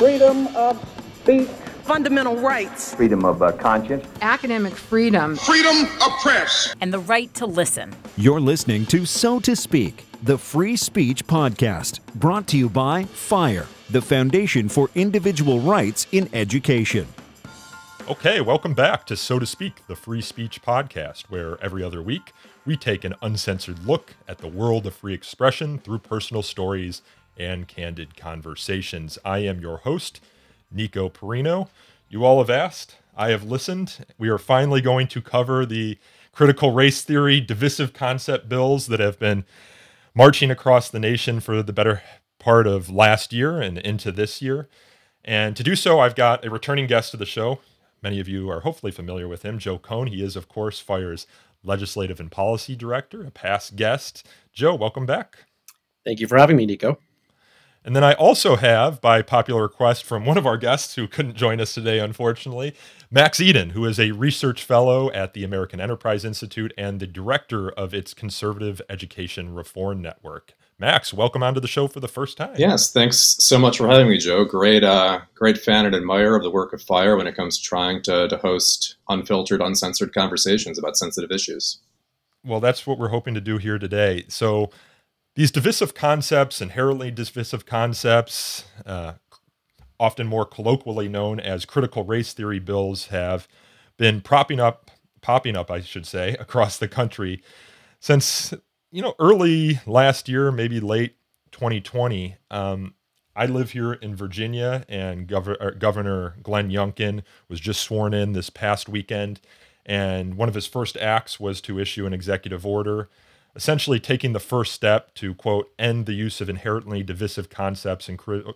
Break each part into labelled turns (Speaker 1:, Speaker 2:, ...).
Speaker 1: freedom of speech,
Speaker 2: fundamental rights,
Speaker 3: freedom of uh, conscience,
Speaker 4: academic freedom,
Speaker 5: freedom of press,
Speaker 6: and the right to listen.
Speaker 7: You're listening to So to Speak, the free speech podcast, brought to you by FIRE, the Foundation for Individual Rights in Education.
Speaker 8: Okay, welcome back to So to Speak, the free speech podcast, where every other week we take an uncensored look at the world of free expression through personal stories and candid conversations. I am your host, Nico Perino. You all have asked, I have listened. We are finally going to cover the critical race theory, divisive concept bills that have been marching across the nation for the better part of last year and into this year. And to do so, I've got a returning guest to the show. Many of you are hopefully familiar with him, Joe Cohn. He is, of course, FIRE's legislative and policy director, a past guest. Joe, welcome back.
Speaker 9: Thank you for having me, Nico.
Speaker 8: And then I also have, by popular request from one of our guests who couldn't join us today, unfortunately, Max Eden, who is a research fellow at the American Enterprise Institute and the director of its Conservative Education Reform Network. Max, welcome onto the show for the first time.
Speaker 10: Yes, thanks so much for having me, Joe. Great, uh, great fan and admirer of the work of Fire when it comes to trying to, to host unfiltered, uncensored conversations about sensitive issues.
Speaker 8: Well, that's what we're hoping to do here today. So, these divisive concepts, inherently divisive concepts, uh, often more colloquially known as critical race theory bills, have been propping up, popping up, I should say, across the country since you know early last year, maybe late 2020. Um, I live here in Virginia, and Gov- Governor Glenn Youngkin was just sworn in this past weekend. And one of his first acts was to issue an executive order essentially taking the first step to quote end the use of inherently divisive concepts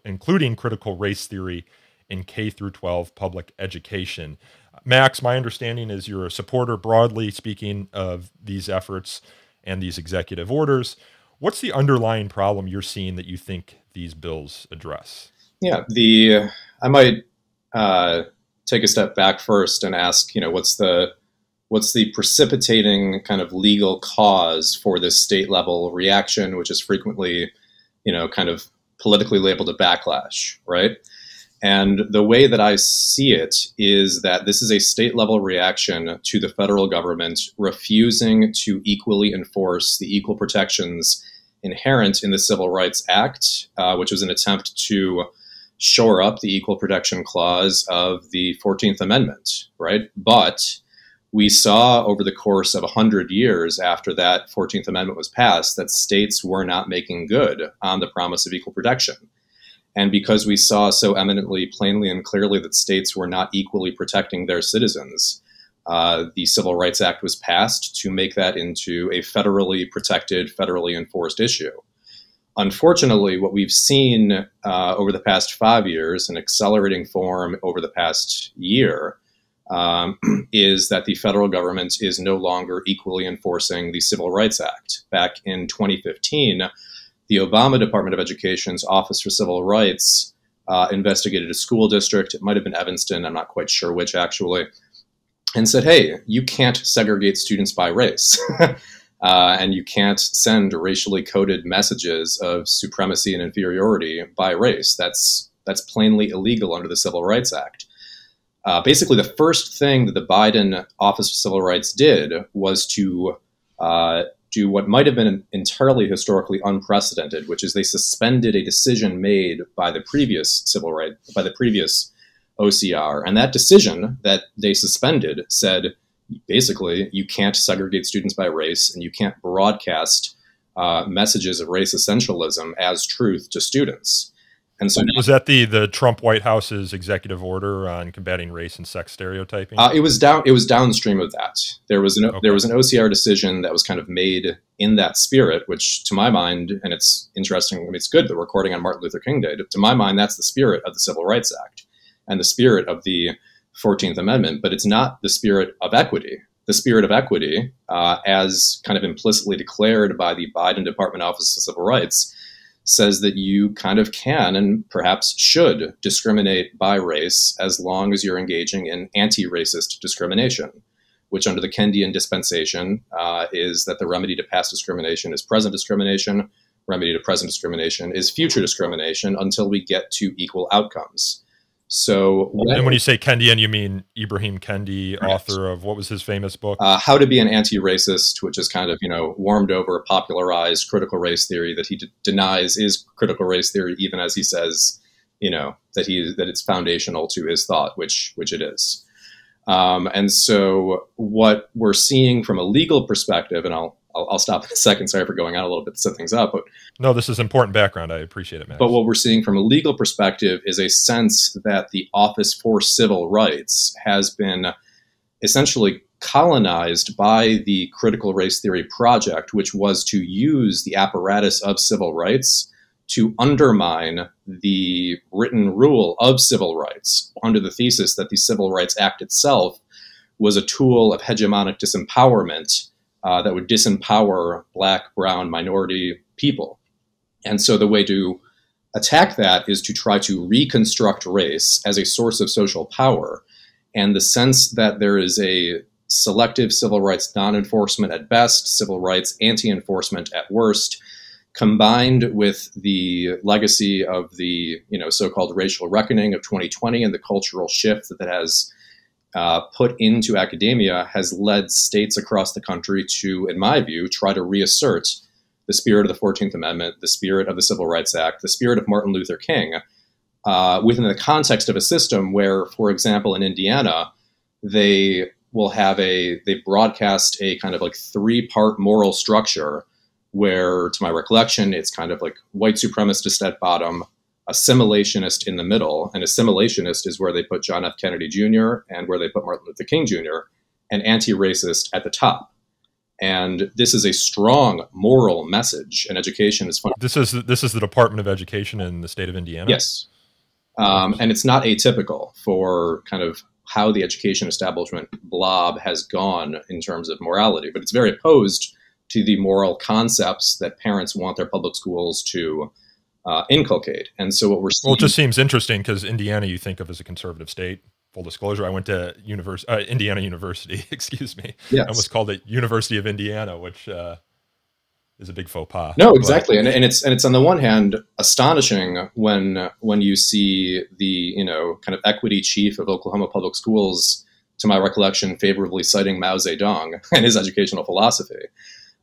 Speaker 8: including critical race theory in K through 12 public education. Max, my understanding is you're a supporter broadly speaking of these efforts and these executive orders. What's the underlying problem you're seeing that you think these bills address?
Speaker 10: Yeah, the I might uh, take a step back first and ask, you know, what's the what's the precipitating kind of legal cause for this state level reaction, which is frequently, you know, kind of politically labeled a backlash, right? And the way that I see it is that this is a state level reaction to the federal government refusing to equally enforce the equal protections inherent in the Civil Rights Act, uh, which was an attempt to shore up the equal protection clause of the 14th Amendment, right? But we saw over the course of 100 years after that 14th Amendment was passed that states were not making good on the promise of equal protection. And because we saw so eminently, plainly, and clearly that states were not equally protecting their citizens, uh, the Civil Rights Act was passed to make that into a federally protected, federally enforced issue. Unfortunately, what we've seen uh, over the past five years, in accelerating form over the past year, um, is that the federal government is no longer equally enforcing the Civil Rights Act. Back in 2015, the Obama Department of Education's Office for Civil Rights uh, investigated a school district. It might have been Evanston, I'm not quite sure which actually, and said, hey, you can't segregate students by race. uh, and you can't send racially coded messages of supremacy and inferiority by race. That's that's plainly illegal under the Civil Rights Act. Uh, basically, the first thing that the Biden Office of Civil Rights did was to uh, do what might have been entirely historically unprecedented, which is they suspended a decision made by the previous civil right by the previous OCR, and that decision that they suspended said basically you can't segregate students by race and you can't broadcast uh, messages of race essentialism as truth to students.
Speaker 8: And so was that the the Trump White House's executive order on combating race and sex stereotyping?
Speaker 10: Uh, it was down. It was downstream of that. There was an okay. there was an OCR decision that was kind of made in that spirit, which to my mind, and it's interesting. I mean, it's good that we're recording on Martin Luther King Day. To my mind, that's the spirit of the Civil Rights Act and the spirit of the Fourteenth Amendment. But it's not the spirit of equity. The spirit of equity, uh, as kind of implicitly declared by the Biden Department Office of Civil Rights says that you kind of can and perhaps should discriminate by race as long as you're engaging in anti racist discrimination, which under the Kendian dispensation uh, is that the remedy to past discrimination is present discrimination, remedy to present discrimination is future discrimination until we get to equal outcomes. So,
Speaker 8: when, and when you say Kendian, you mean Ibrahim Kendi, author of what was his famous book?
Speaker 10: Uh, How to Be an Anti-Racist, which is kind of you know warmed over, popularized critical race theory that he d- denies is critical race theory, even as he says, you know, that he that it's foundational to his thought, which which it is. Um, and so, what we're seeing from a legal perspective, and I'll I'll, I'll, stop in a second. Sorry for going on a little bit to set things up. But
Speaker 8: no, this is important background. I appreciate it, man.
Speaker 10: But what we're seeing from a legal perspective is a sense that the Office for Civil Rights has been essentially colonized by the critical race theory project, which was to use the apparatus of civil rights to undermine the written rule of civil rights under the thesis that the Civil Rights Act itself was a tool of hegemonic disempowerment uh, that would disempower black, brown, minority people. And so the way to attack that is to try to reconstruct race as a source of social power. And the sense that there is a selective civil rights non enforcement at best, civil rights anti enforcement at worst, combined with the legacy of the you know so-called racial reckoning of 2020 and the cultural shift that that has uh, put into academia has led states across the country to, in my view, try to reassert the spirit of the 14th Amendment, the spirit of the Civil Rights Act, the spirit of Martin Luther King, uh, within the context of a system where, for example, in Indiana, they will have a, they broadcast a kind of like three part moral structure where, to my recollection, it's kind of like white supremacist at bottom, assimilationist in the middle. And assimilationist is where they put John F. Kennedy Jr. and where they put Martin Luther King Jr. and anti-racist at the top. And this is a strong moral message, and education is fun.
Speaker 8: This is this is the Department of Education in the state of Indiana.
Speaker 10: Yes, um, and it's not atypical for kind of how the education establishment blob has gone in terms of morality, but it's very opposed to the moral concepts that parents want their public schools to uh, inculcate. And so what we're seeing,
Speaker 8: well, it just seems interesting because Indiana you think of as a conservative state. Full disclosure, I went to univers- uh, Indiana University. excuse me. Yes. I almost called it University of Indiana, which uh, is a big faux pas.
Speaker 10: No, exactly, but, and, and it's and it's on the one hand astonishing when when you see the you know kind of equity chief of Oklahoma Public Schools, to my recollection, favorably citing Mao Zedong and his educational philosophy.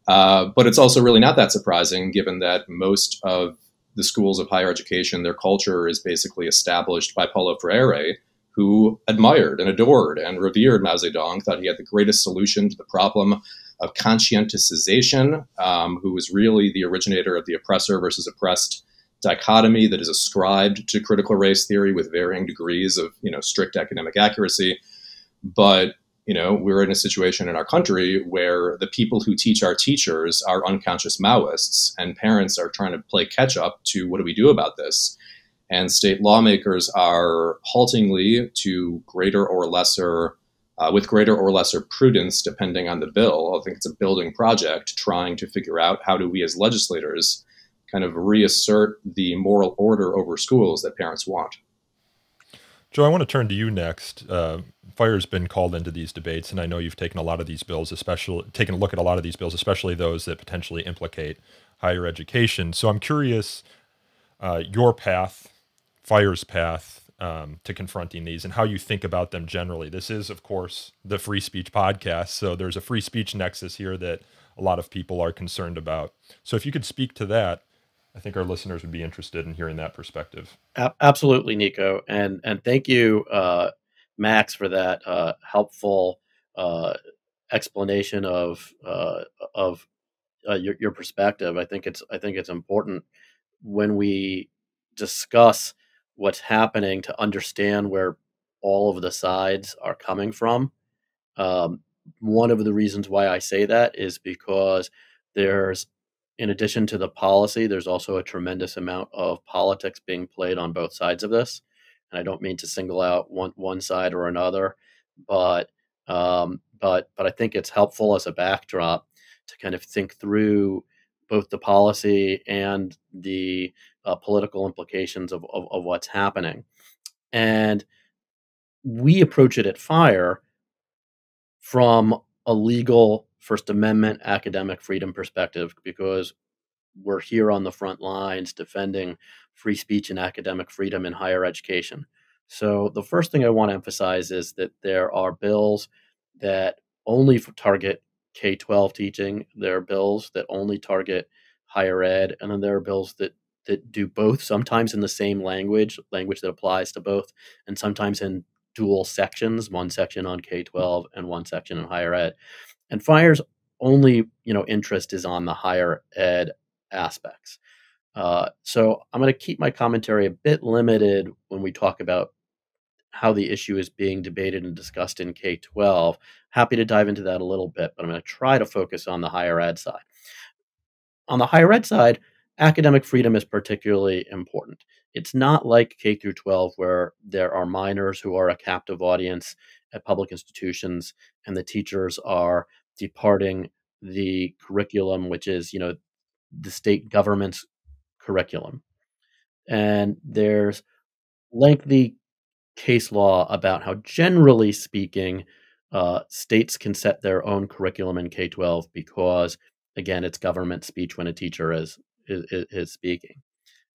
Speaker 10: Uh, but it's also really not that surprising, given that most of the schools of higher education, their culture is basically established by Paulo Freire, who admired and adored and revered Mao Zedong, thought he had the greatest solution to the problem of conscientization, um, who was really the originator of the oppressor versus oppressed dichotomy that is ascribed to critical race theory with varying degrees of you know strict academic accuracy. But you know, we're in a situation in our country where the people who teach our teachers are unconscious Maoists, and parents are trying to play catch up to what do we do about this? And state lawmakers are haltingly, to greater or lesser, uh, with greater or lesser prudence, depending on the bill. I think it's a building project trying to figure out how do we as legislators kind of reassert the moral order over schools that parents want.
Speaker 8: Joe, I want to turn to you next. Uh, Fire's been called into these debates, and I know you've taken a lot of these bills, especially taken a look at a lot of these bills, especially those that potentially implicate higher education. So I'm curious uh, your path, Fire's path um, to confronting these, and how you think about them generally. This is, of course, the free speech podcast, so there's a free speech nexus here that a lot of people are concerned about. So if you could speak to that I think our listeners would be interested in hearing that perspective.
Speaker 9: Absolutely, Nico, and and thank you, uh, Max, for that uh, helpful uh, explanation of uh, of uh, your, your perspective. I think it's I think it's important when we discuss what's happening to understand where all of the sides are coming from. Um, one of the reasons why I say that is because there's in addition to the policy, there's also a tremendous amount of politics being played on both sides of this. And I don't mean to single out one one side or another, but um, but but I think it's helpful as a backdrop to kind of think through both the policy and the uh, political implications of, of, of what's happening. And we approach it at Fire from a legal First Amendment academic freedom perspective because we're here on the front lines defending free speech and academic freedom in higher education. So, the first thing I want to emphasize is that there are bills that only target K 12 teaching, there are bills that only target higher ed, and then there are bills that that do both, sometimes in the same language, language that applies to both, and sometimes in dual sections, one section on K 12 and one section in higher ed. And FIRE's only you know interest is on the higher ed aspects. Uh, so I'm going to keep my commentary a bit limited when we talk about how the issue is being debated and discussed in K 12. Happy to dive into that a little bit, but I'm going to try to focus on the higher ed side. On the higher ed side, academic freedom is particularly important. It's not like K through 12 where there are minors who are a captive audience at public institutions and the teachers are departing the curriculum which is, you know, the state government's curriculum. And there's lengthy case law about how, generally speaking, uh, states can set their own curriculum in K 12 because, again, it's government speech when a teacher is, is, is speaking.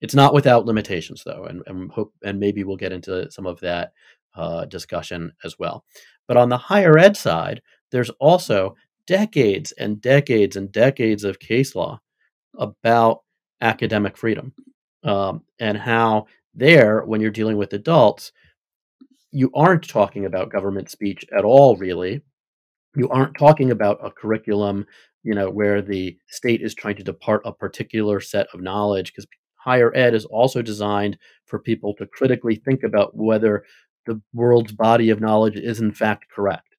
Speaker 9: It's not without limitations, though, and, and hope and maybe we'll get into some of that uh, discussion as well. But on the higher ed side, there's also decades and decades and decades of case law about academic freedom um, and how there, when you're dealing with adults, you aren't talking about government speech at all, really. You aren't talking about a curriculum, you know, where the state is trying to depart a particular set of knowledge, because higher ed is also designed for people to critically think about whether the world's body of knowledge is in fact correct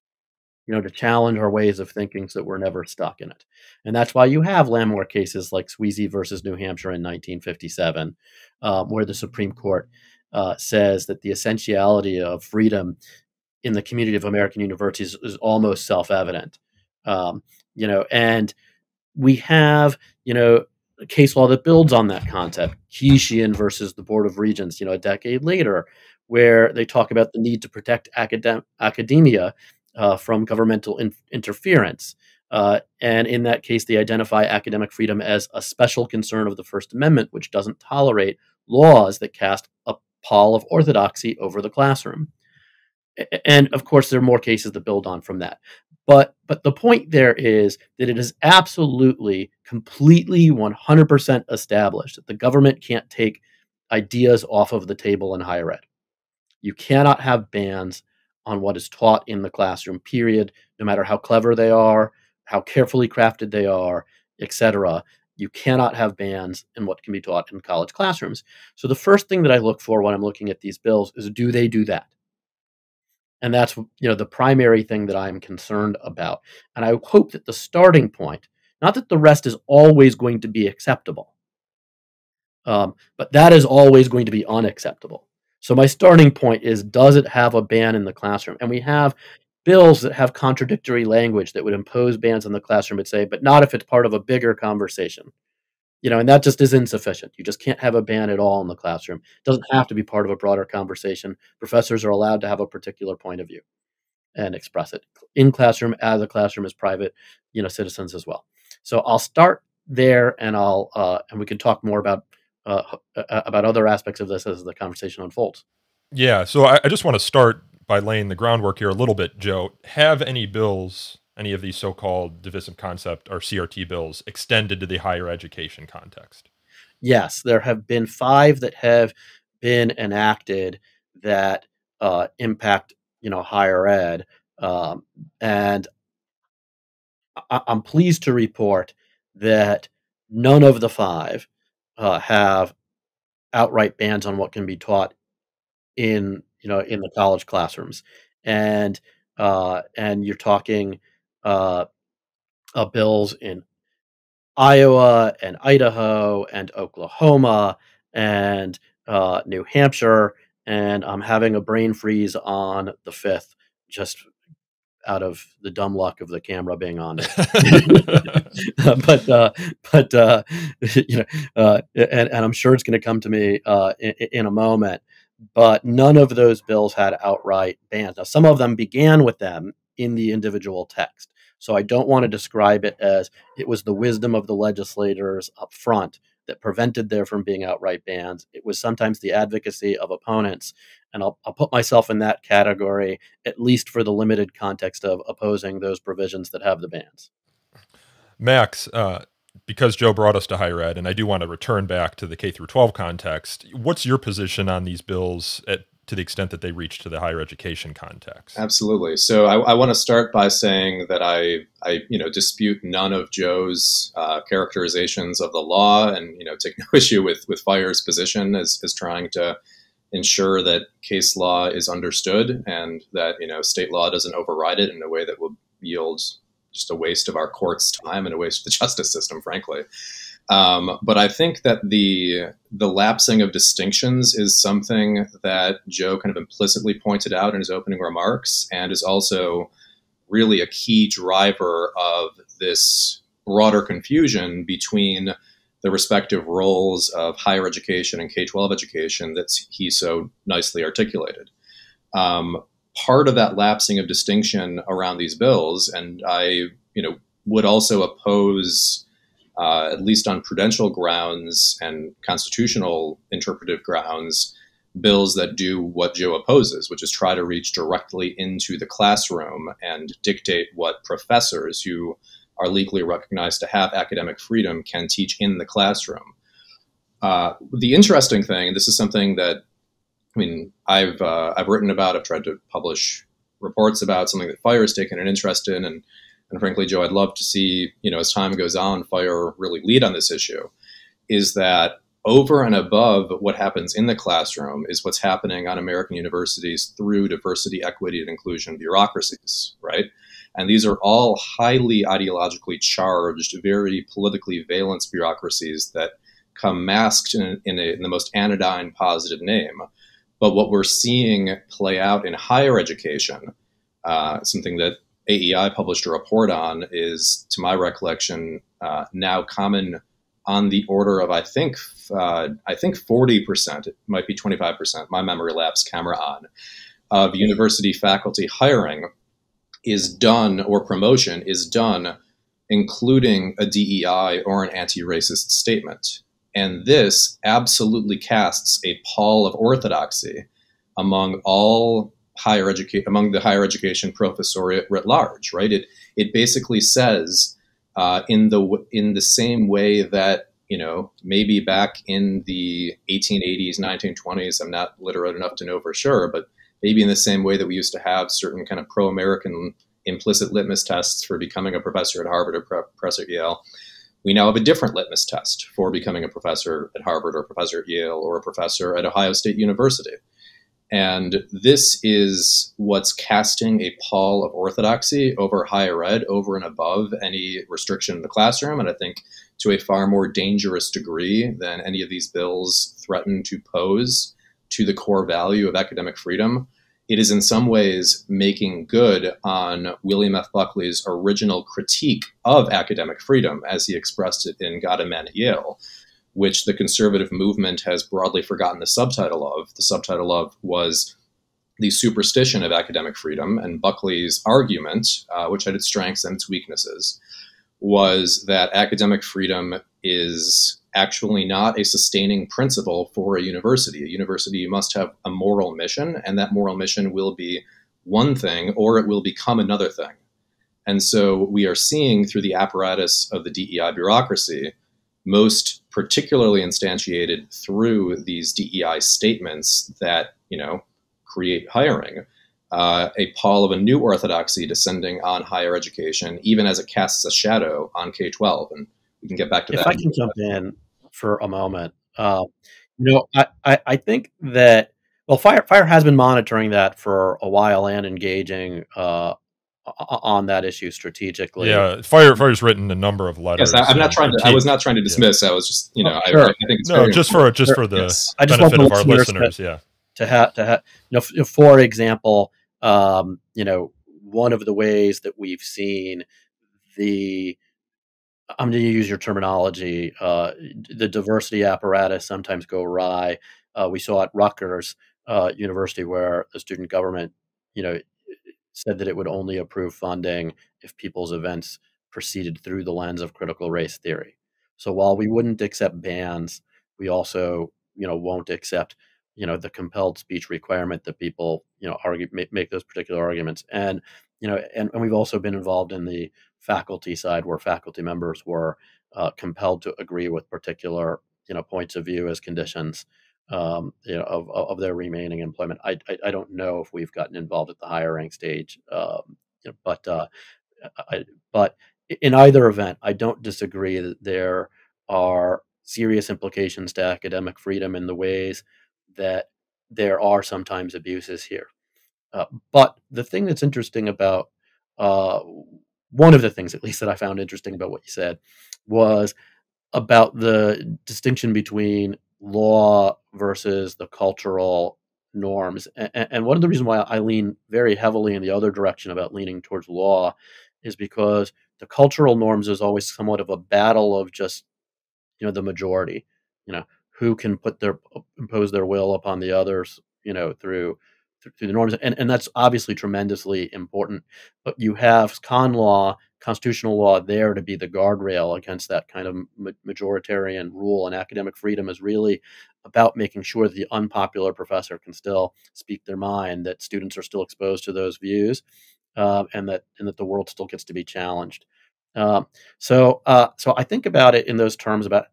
Speaker 9: you know, to challenge our ways of thinking so that we're never stuck in it. And that's why you have landmark cases like Sweezy versus New Hampshire in 1957, um, where the Supreme Court uh, says that the essentiality of freedom in the community of American universities is almost self-evident. Um, you know, and we have, you know, a case law that builds on that concept. Keyishian versus the Board of Regents, you know, a decade later, where they talk about the need to protect academ- academia uh, from governmental in- interference. Uh, and in that case, they identify academic freedom as a special concern of the First Amendment, which doesn't tolerate laws that cast a pall of orthodoxy over the classroom. And of course, there are more cases that build on from that. But but the point there is that it is absolutely, completely, 100% established that the government can't take ideas off of the table in higher ed. You cannot have bans on what is taught in the classroom, period, no matter how clever they are, how carefully crafted they are, etc. You cannot have bans in what can be taught in college classrooms. So the first thing that I look for when I'm looking at these bills is do they do that? And that's you know the primary thing that I'm concerned about. And I hope that the starting point, not that the rest is always going to be acceptable, um, but that is always going to be unacceptable. So my starting point is does it have a ban in the classroom? And we have bills that have contradictory language that would impose bans in the classroom but say, but not if it's part of a bigger conversation. You know, and that just is insufficient. You just can't have a ban at all in the classroom. It doesn't have to be part of a broader conversation. Professors are allowed to have a particular point of view and express it in classroom as a classroom as private, you know, citizens as well. So I'll start there and I'll uh, and we can talk more about uh, about other aspects of this as the conversation unfolds.
Speaker 8: Yeah, so I, I just want to start by laying the groundwork here a little bit, Joe. Have any bills, any of these so-called divisive concept or CRT bills, extended to the higher education context?
Speaker 9: Yes, there have been five that have been enacted that uh, impact, you know, higher ed, um, and I- I'm pleased to report that none of the five uh, have outright bans on what can be taught in you know in the college classrooms. And uh, and you're talking uh, bills in Iowa and Idaho and Oklahoma and uh, New Hampshire and I'm having a brain freeze on the fifth just out of the dumb luck of the camera being on but uh, but uh, you know, uh, and, and I'm sure it's going to come to me uh, in, in, a moment. But none of those bills had outright bans. Now, some of them began with them in the individual text. So I don't want to describe it as it was the wisdom of the legislators up front that prevented there from being outright bans. It was sometimes the advocacy of opponents. And I'll, I'll put myself in that category, at least for the limited context of opposing those provisions that have the bans.
Speaker 8: Max, uh, because Joe brought us to higher ed, and I do want to return back to the K through 12 context, what's your position on these bills at, to the extent that they reach to the higher education context?
Speaker 10: Absolutely. So I, I want to start by saying that I, I, you know, dispute none of Joe's uh, characterizations of the law, and you know, take no issue with with FIRE's position as, as trying to ensure that case law is understood and that you know state law doesn't override it in a way that will yield just a waste of our court's time and a waste of the justice system, frankly. Um, but I think that the the lapsing of distinctions is something that Joe kind of implicitly pointed out in his opening remarks, and is also really a key driver of this broader confusion between the respective roles of higher education and K 12 education that he so nicely articulated. Um, part of that lapsing of distinction around these bills, and I, you know, would also oppose, uh, at least on prudential grounds and constitutional interpretive grounds, bills that do what Joe opposes, which is try to reach directly into the classroom and dictate what professors who are legally recognized to have academic freedom can teach in the classroom. Uh, the interesting thing, and this is something that I mean, I've uh, I've written about, I've tried to publish reports about something that FIRE has taken an interest in, and and frankly, Joe, I'd love to see you know as time goes on, FIRE really lead on this issue. Is that over and above what happens in the classroom is what's happening on American universities through diversity, equity, and inclusion bureaucracies, right? And these are all highly ideologically charged, very politically valence bureaucracies that come masked in, in, a, in the most anodyne positive name but what we're seeing play out in higher education, uh, something that AEI published a report on, is, to my recollection, uh, now common on the order of I think uh, I think forty percent, it might be twenty five percent. My memory lapse camera on of university faculty hiring is done or promotion is done, including a DEI or an anti racist statement. And this absolutely casts a pall of orthodoxy among all higher education among the higher education professoriate writ large, right? It it basically says uh, in the in the same way that you know maybe back in the 1880s, 1920s. I'm not literate enough to know for sure, but maybe in the same way that we used to have certain kind of pro-American implicit litmus tests for becoming a professor at Harvard or professor at Yale. We now have a different litmus test for becoming a professor at Harvard or a professor at Yale or a professor at Ohio State University. And this is what's casting a pall of orthodoxy over higher ed, over and above any restriction in the classroom. And I think to a far more dangerous degree than any of these bills threaten to pose to the core value of academic freedom it is in some ways making good on William F. Buckley's original critique of academic freedom, as he expressed it in God and Man at Yale, which the conservative movement has broadly forgotten the subtitle of. The subtitle of was the superstition of academic freedom, and Buckley's argument, uh, which had its strengths and its weaknesses, was that academic freedom is actually not a sustaining principle for a university. A university must have a moral mission, and that moral mission will be one thing or it will become another thing. And so we are seeing through the apparatus of the DEI bureaucracy, most particularly instantiated through these DEI statements that, you know, create hiring, uh, a pall of a new orthodoxy descending on higher education, even as it casts a shadow on K 12. And we can get back to
Speaker 9: if
Speaker 10: that.
Speaker 9: If I can jump in for a moment, uh, you know, I, I, I, think that well, Fire Fire has been monitoring that for a while and engaging uh, on that issue strategically.
Speaker 8: Yeah, Fire Fire's written a number of letters.
Speaker 10: Yes, I, am not trying to. I was not trying to dismiss. Yeah. I was just, you know, oh, sure. I, I, think it's
Speaker 8: no, just for just for the yes. benefit of our listeners.
Speaker 9: To,
Speaker 8: yeah,
Speaker 9: to have to have, you know, for example, um, you know, one of the ways that we've seen the I'm going to use your terminology. Uh, the diversity apparatus sometimes go awry. Uh, we saw at Rutgers uh, University where the student government, you know, said that it would only approve funding if people's events proceeded through the lens of critical race theory. So while we wouldn't accept bans, we also, you know, won't accept, you know, the compelled speech requirement that people, you know, argue make, make those particular arguments. And, you know, and, and we've also been involved in the faculty side where faculty members were uh, compelled to agree with particular, you know, points of view as conditions um, you know, of, of their remaining employment. I, I, I, don't know if we've gotten involved at the hiring stage, um, you know, but uh, I, but in either event, I don't disagree that there are serious implications to academic freedom in the ways that there are sometimes abuses here. Uh, but the thing that's interesting about uh, one of the things, at least, that I found interesting about what you said was about the distinction between law versus the cultural norms. And, and, one of the reasons why I lean very heavily in the other direction about leaning towards law is because the cultural norms is always somewhat of a battle of just, you know, the majority, you know, who can put their impose their will upon the others, you know, through through the norms, and and that's obviously tremendously important. But you have con law constitutional law there to be the guardrail against that kind of majoritarian rule. And academic freedom is really about making sure that the unpopular professor can still speak their mind, that students are still exposed to those views, uh, and that and that the world still gets to be challenged. Um, so, uh, so I think about it in those terms about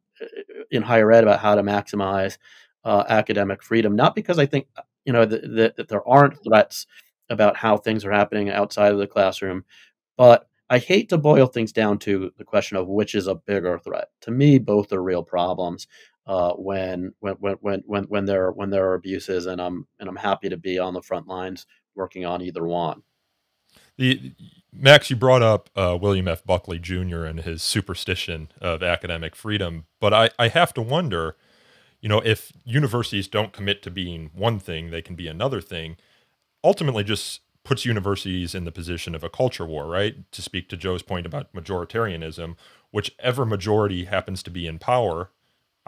Speaker 9: in higher ed about how to maximize uh, academic freedom. Not because I think you know that, there aren't threats about how things are happening outside of the classroom, but I hate to boil things down to the question of which is a bigger threat. To me, both are real problems uh, when, when when when when there when there are abuses, and I'm and I'm happy to be on the front lines working on either one.
Speaker 8: The Max, you brought up uh, William F. Buckley Jr. and his superstition of academic freedom, but I, I have to wonder, you know, if universities don't commit to being one thing, they can be another thing. Ultimately, just puts universities in the position of a culture war, right? To speak to Joe's point about majoritarianism, whichever majority happens to be in power,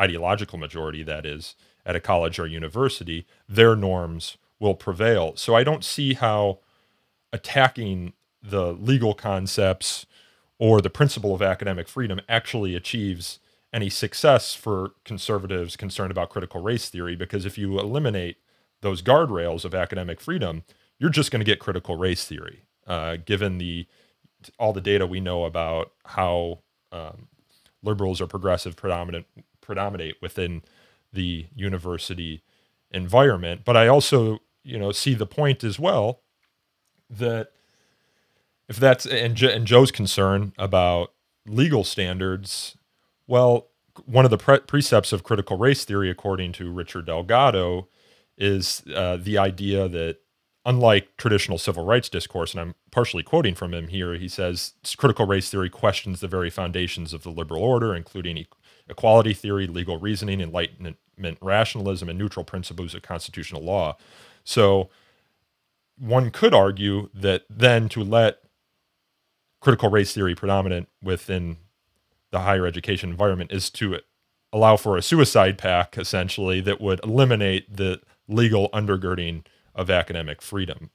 Speaker 8: ideological majority that is, at a college or university, their norms will prevail. So I don't see how attacking the legal concepts or the principle of academic freedom actually achieves any success for conservatives concerned about critical race theory because if you eliminate those guardrails of academic freedom, you're just going to get critical race theory, uh, given the all the data we know about how um, liberals or progressive predominant predominate within the university environment. But I also, you know, see the point as well that if that's and, and Joe's concern about legal standards, well, one of the pre- precepts of critical race theory, according to Richard Delgado, is uh, the idea that unlike traditional civil rights discourse, and I'm partially quoting from him here, he says critical race theory questions the very foundations of the liberal order, including equality theory, legal reasoning, enlightenment rationalism, and neutral principles of constitutional law. So one could argue that then to let critical race theory predominant within the higher education environment is to allow for a suicide pact essentially that would eliminate the legal undergirding of academic freedom.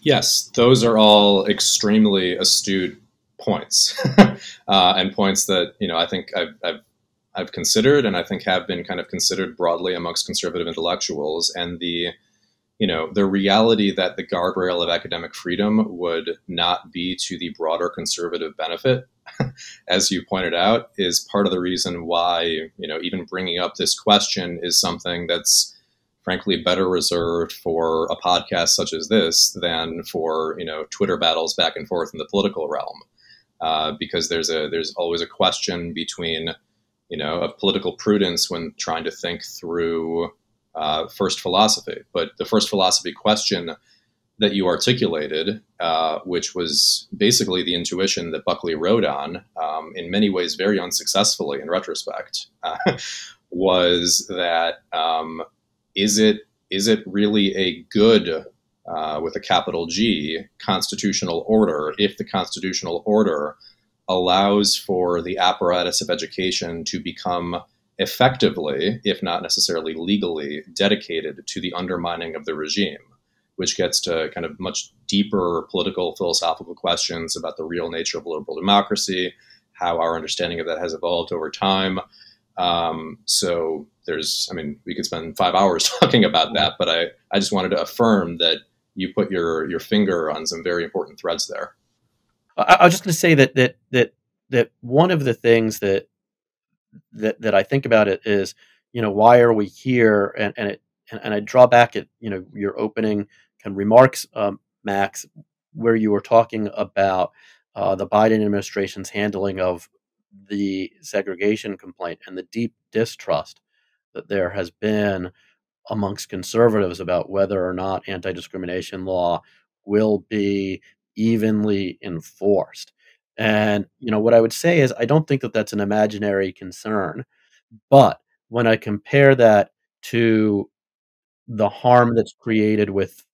Speaker 10: Yes, those are all extremely astute points, uh, and points that you know I think I've, I've I've considered, and I think have been kind of considered broadly amongst conservative intellectuals. And the you know the reality that the guardrail of academic freedom would not be to the broader conservative benefit, as you pointed out, is part of the reason why you know even bringing up this question is something that's frankly better reserved for a podcast such as this than for you know Twitter battles back and forth in the political realm, uh, because there's a there's always a question between you know of political prudence when trying to think through uh, first philosophy. But the first philosophy question that you articulated, uh, which was basically the intuition that Buckley wrote on, um, in many ways very unsuccessfully in retrospect, uh, was that um, is it is it really a good uh, with a capital G constitutional order if the constitutional order allows for the apparatus of education to become effectively, if not necessarily legally, dedicated to the undermining of the regime. Which gets to kind of much deeper political philosophical questions about the real nature of liberal democracy, how our understanding of that has evolved over time. Um, so there's, I mean, we could spend five hours talking about that, but I, I just wanted to affirm that you put your your finger on some very important threads there.
Speaker 9: I, I was just going to say that that that that one of the things that that that I think about it is, you know, why are we here? And and it and, and I draw back at you know your opening kind of remarks, um, Max, where you were talking about uh, the Biden administration's handling of the segregation complaint and the deep distrust that there has been amongst conservatives about whether or not anti discrimination law will be evenly enforced. And, you know, what I would say is I don't think that that's an imaginary concern. But when I compare that to the harm that's created with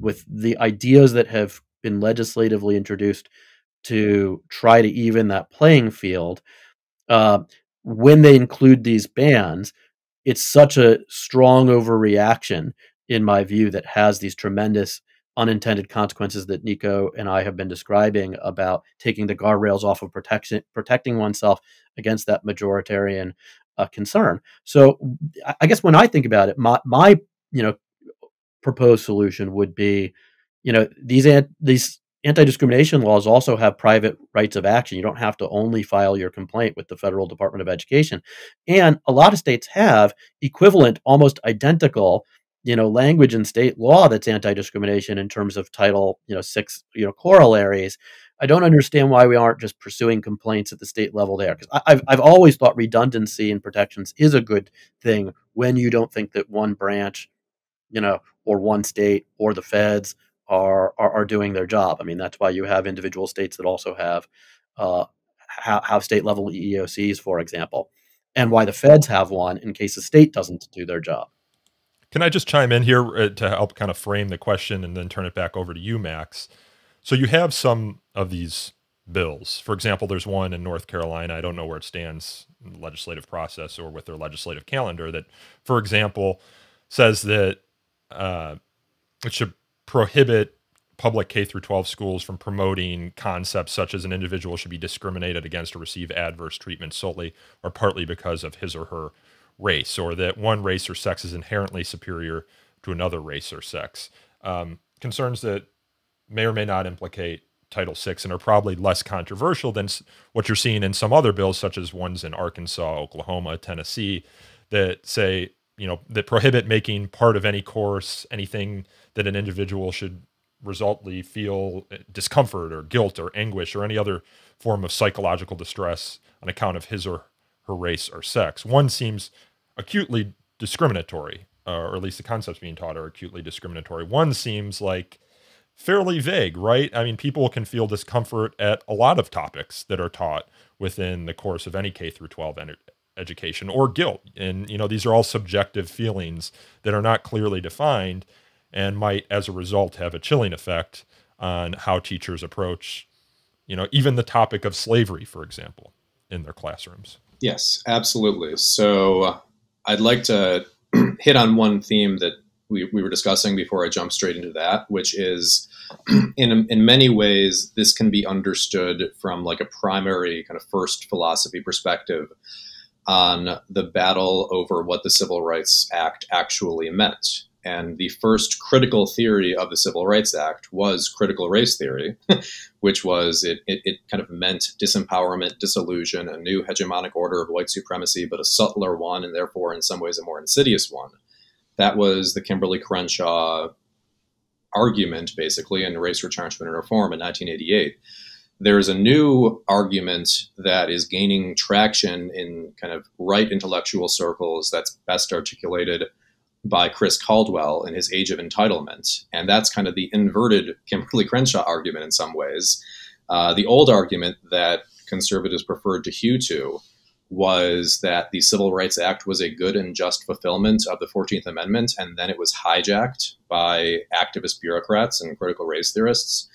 Speaker 9: with the ideas that have been legislatively introduced to try to even that playing field, uh, when they include these bans, it's such a strong overreaction, in my view, that has these tremendous unintended consequences that Nico and I have been describing about taking the guardrails off of protection, protecting oneself against that majoritarian uh, concern. So, I guess when I think about it, my my you know proposed solution would be, you know, these these anti-discrimination laws also have private rights of action. You don't have to only file your complaint with the federal Department of Education. And a lot of states have equivalent, almost identical, you know, language in state law that's anti-discrimination in terms of Title, you know, six, you know, corollaries. I don't understand why we aren't just pursuing complaints at the state level there. Because I've, I've always thought redundancy and protections is a good thing when you don't think that one branch, you know, or one state or the feds are, are, are doing their job. I mean, that's why you have individual states that also have uh, have, have state level EEOCs, for example, and why the feds have one in case the state doesn't do their job.
Speaker 8: Can I just chime in here uh, to help kind of frame the question and then turn it back over to you, Max? So you have some of these bills. For example, there's one in North Carolina. I don't know where it stands in the legislative process or with their legislative calendar that, for example, says that uh, it should prohibit public K through 12 schools from promoting concepts such as an individual should be discriminated against or receive adverse treatment solely or partly because of his or her race, or that one race or sex is inherently superior to another race or sex. Um, concerns that may or may not implicate Title VI and are probably less controversial than what you're seeing in some other bills, such as ones in Arkansas, Oklahoma, Tennessee, that say, you know, that prohibit making part of any course anything that an individual should resultly feel discomfort or guilt or anguish or any other form of psychological distress on account of his or her race or sex. One seems acutely discriminatory, uh, or at least the concepts being taught are acutely discriminatory. One seems like fairly vague, right? I mean, people can feel discomfort at a lot of topics that are taught within the course of any K through 12 ed- education or guilt. And, you know, these are all subjective feelings that are not clearly defined and might, as a result, have a chilling effect on how teachers approach, you know, even the topic of slavery, for example, in their classrooms.
Speaker 10: Yes, absolutely. So uh, I'd like to hit on one theme that we, we were discussing before I jump straight into that, which is in, in many ways, this can be understood from like a primary kind of first philosophy perspective on the battle over what the Civil Rights Act actually meant. And the first critical theory of the Civil Rights Act was critical race theory, which was it, it, it, kind of meant disempowerment, disillusion, a new hegemonic order of white supremacy, but a subtler one, and therefore, in some ways, a more insidious one. That was the Kimberlé Crenshaw argument, basically, in Race, Retrenchment, and Reform in 1988. There's a new argument that is gaining traction in kind of right intellectual circles that's best articulated by Chris Caldwell in his Age of Entitlement. And that's kind of the inverted Kimberlé Crenshaw argument in some ways. Uh, the old argument that conservatives preferred to hew to was that the Civil Rights Act was a good and just fulfillment of the 14th Amendment, and then it was hijacked by activist bureaucrats and critical race theorists.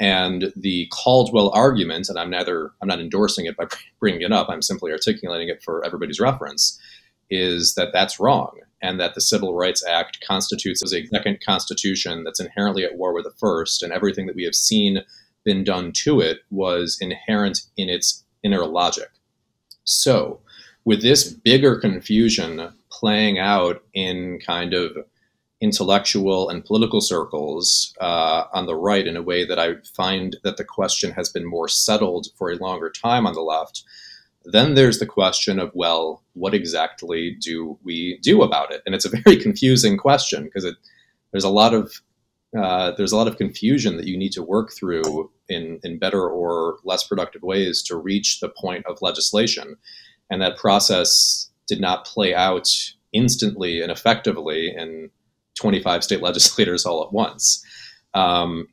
Speaker 10: And the Caldwell argument, and I'm neither I'm not endorsing it by bringing it up, I'm simply articulating it for everybody's reference, is that that's wrong and that the Civil Rights Act constitutes as a second constitution that's inherently at war with the first, and everything that we have seen been done to it was inherent in its inner logic. So, with this bigger confusion playing out in kind of intellectual and political circles uh, on the right in a way that I find that the question has been more settled for a longer time on the left. Then there's the question of, well, what exactly do we do about it? And it's a very confusing question because there's a lot of uh, there's a lot of confusion that you need to work through in in better or less productive ways to reach the point of legislation, and that process did not play out instantly and effectively in 25 state legislators all at once. Um,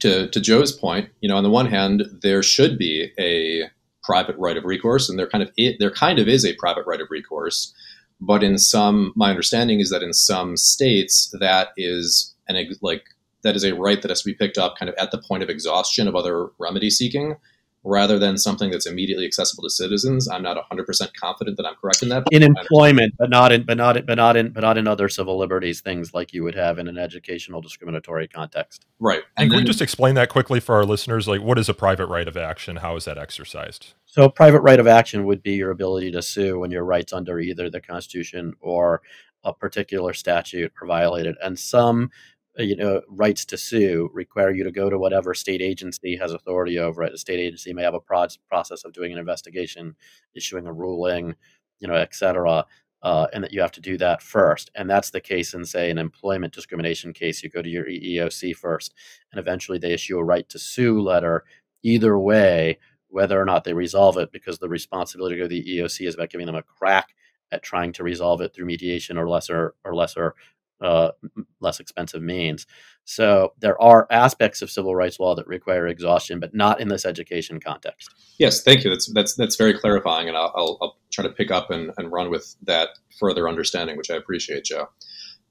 Speaker 10: to, to Joe's point, you know, on the one hand, there should be a private right of recourse, and there kind of there kind of is a private right of recourse, but in some, my understanding is that in some states that is an like that is a right that has to be picked up kind of at the point of exhaustion of other remedy seeking, rather than something that's immediately accessible to citizens. I'm not 100% confident that I'm correct in that.
Speaker 9: In employment, but not in but not in, but not in but not in other civil liberties things like you would have in an educational discriminatory context.
Speaker 10: Right.
Speaker 8: And, and can we just explain that quickly for our listeners? Like, what is a private right of action? How is that exercised?
Speaker 9: So, private right of action would be your ability to sue when your rights under either the Constitution or a particular statute are violated. And some you know rights to sue require you to go to whatever state agency has authority over it. The state agency may have a pro- process of doing an investigation, issuing a ruling, you know, et cetera, uh, and that you have to do that first. And that's the case in, say, an employment discrimination case. You go to your EEOC first, and eventually they issue a right to sue letter. Either way, whether or not they resolve it, because the responsibility of the EEOC is about giving them a crack at trying to resolve it through mediation or lesser or lesser uh, less expensive means. So there are aspects of civil rights law that require exhaustion, but not in this education context.
Speaker 10: Yes, thank you. That's that's that's very clarifying, and I'll, I'll, I'll try to pick up and, and run with that further understanding, which I appreciate, Joe.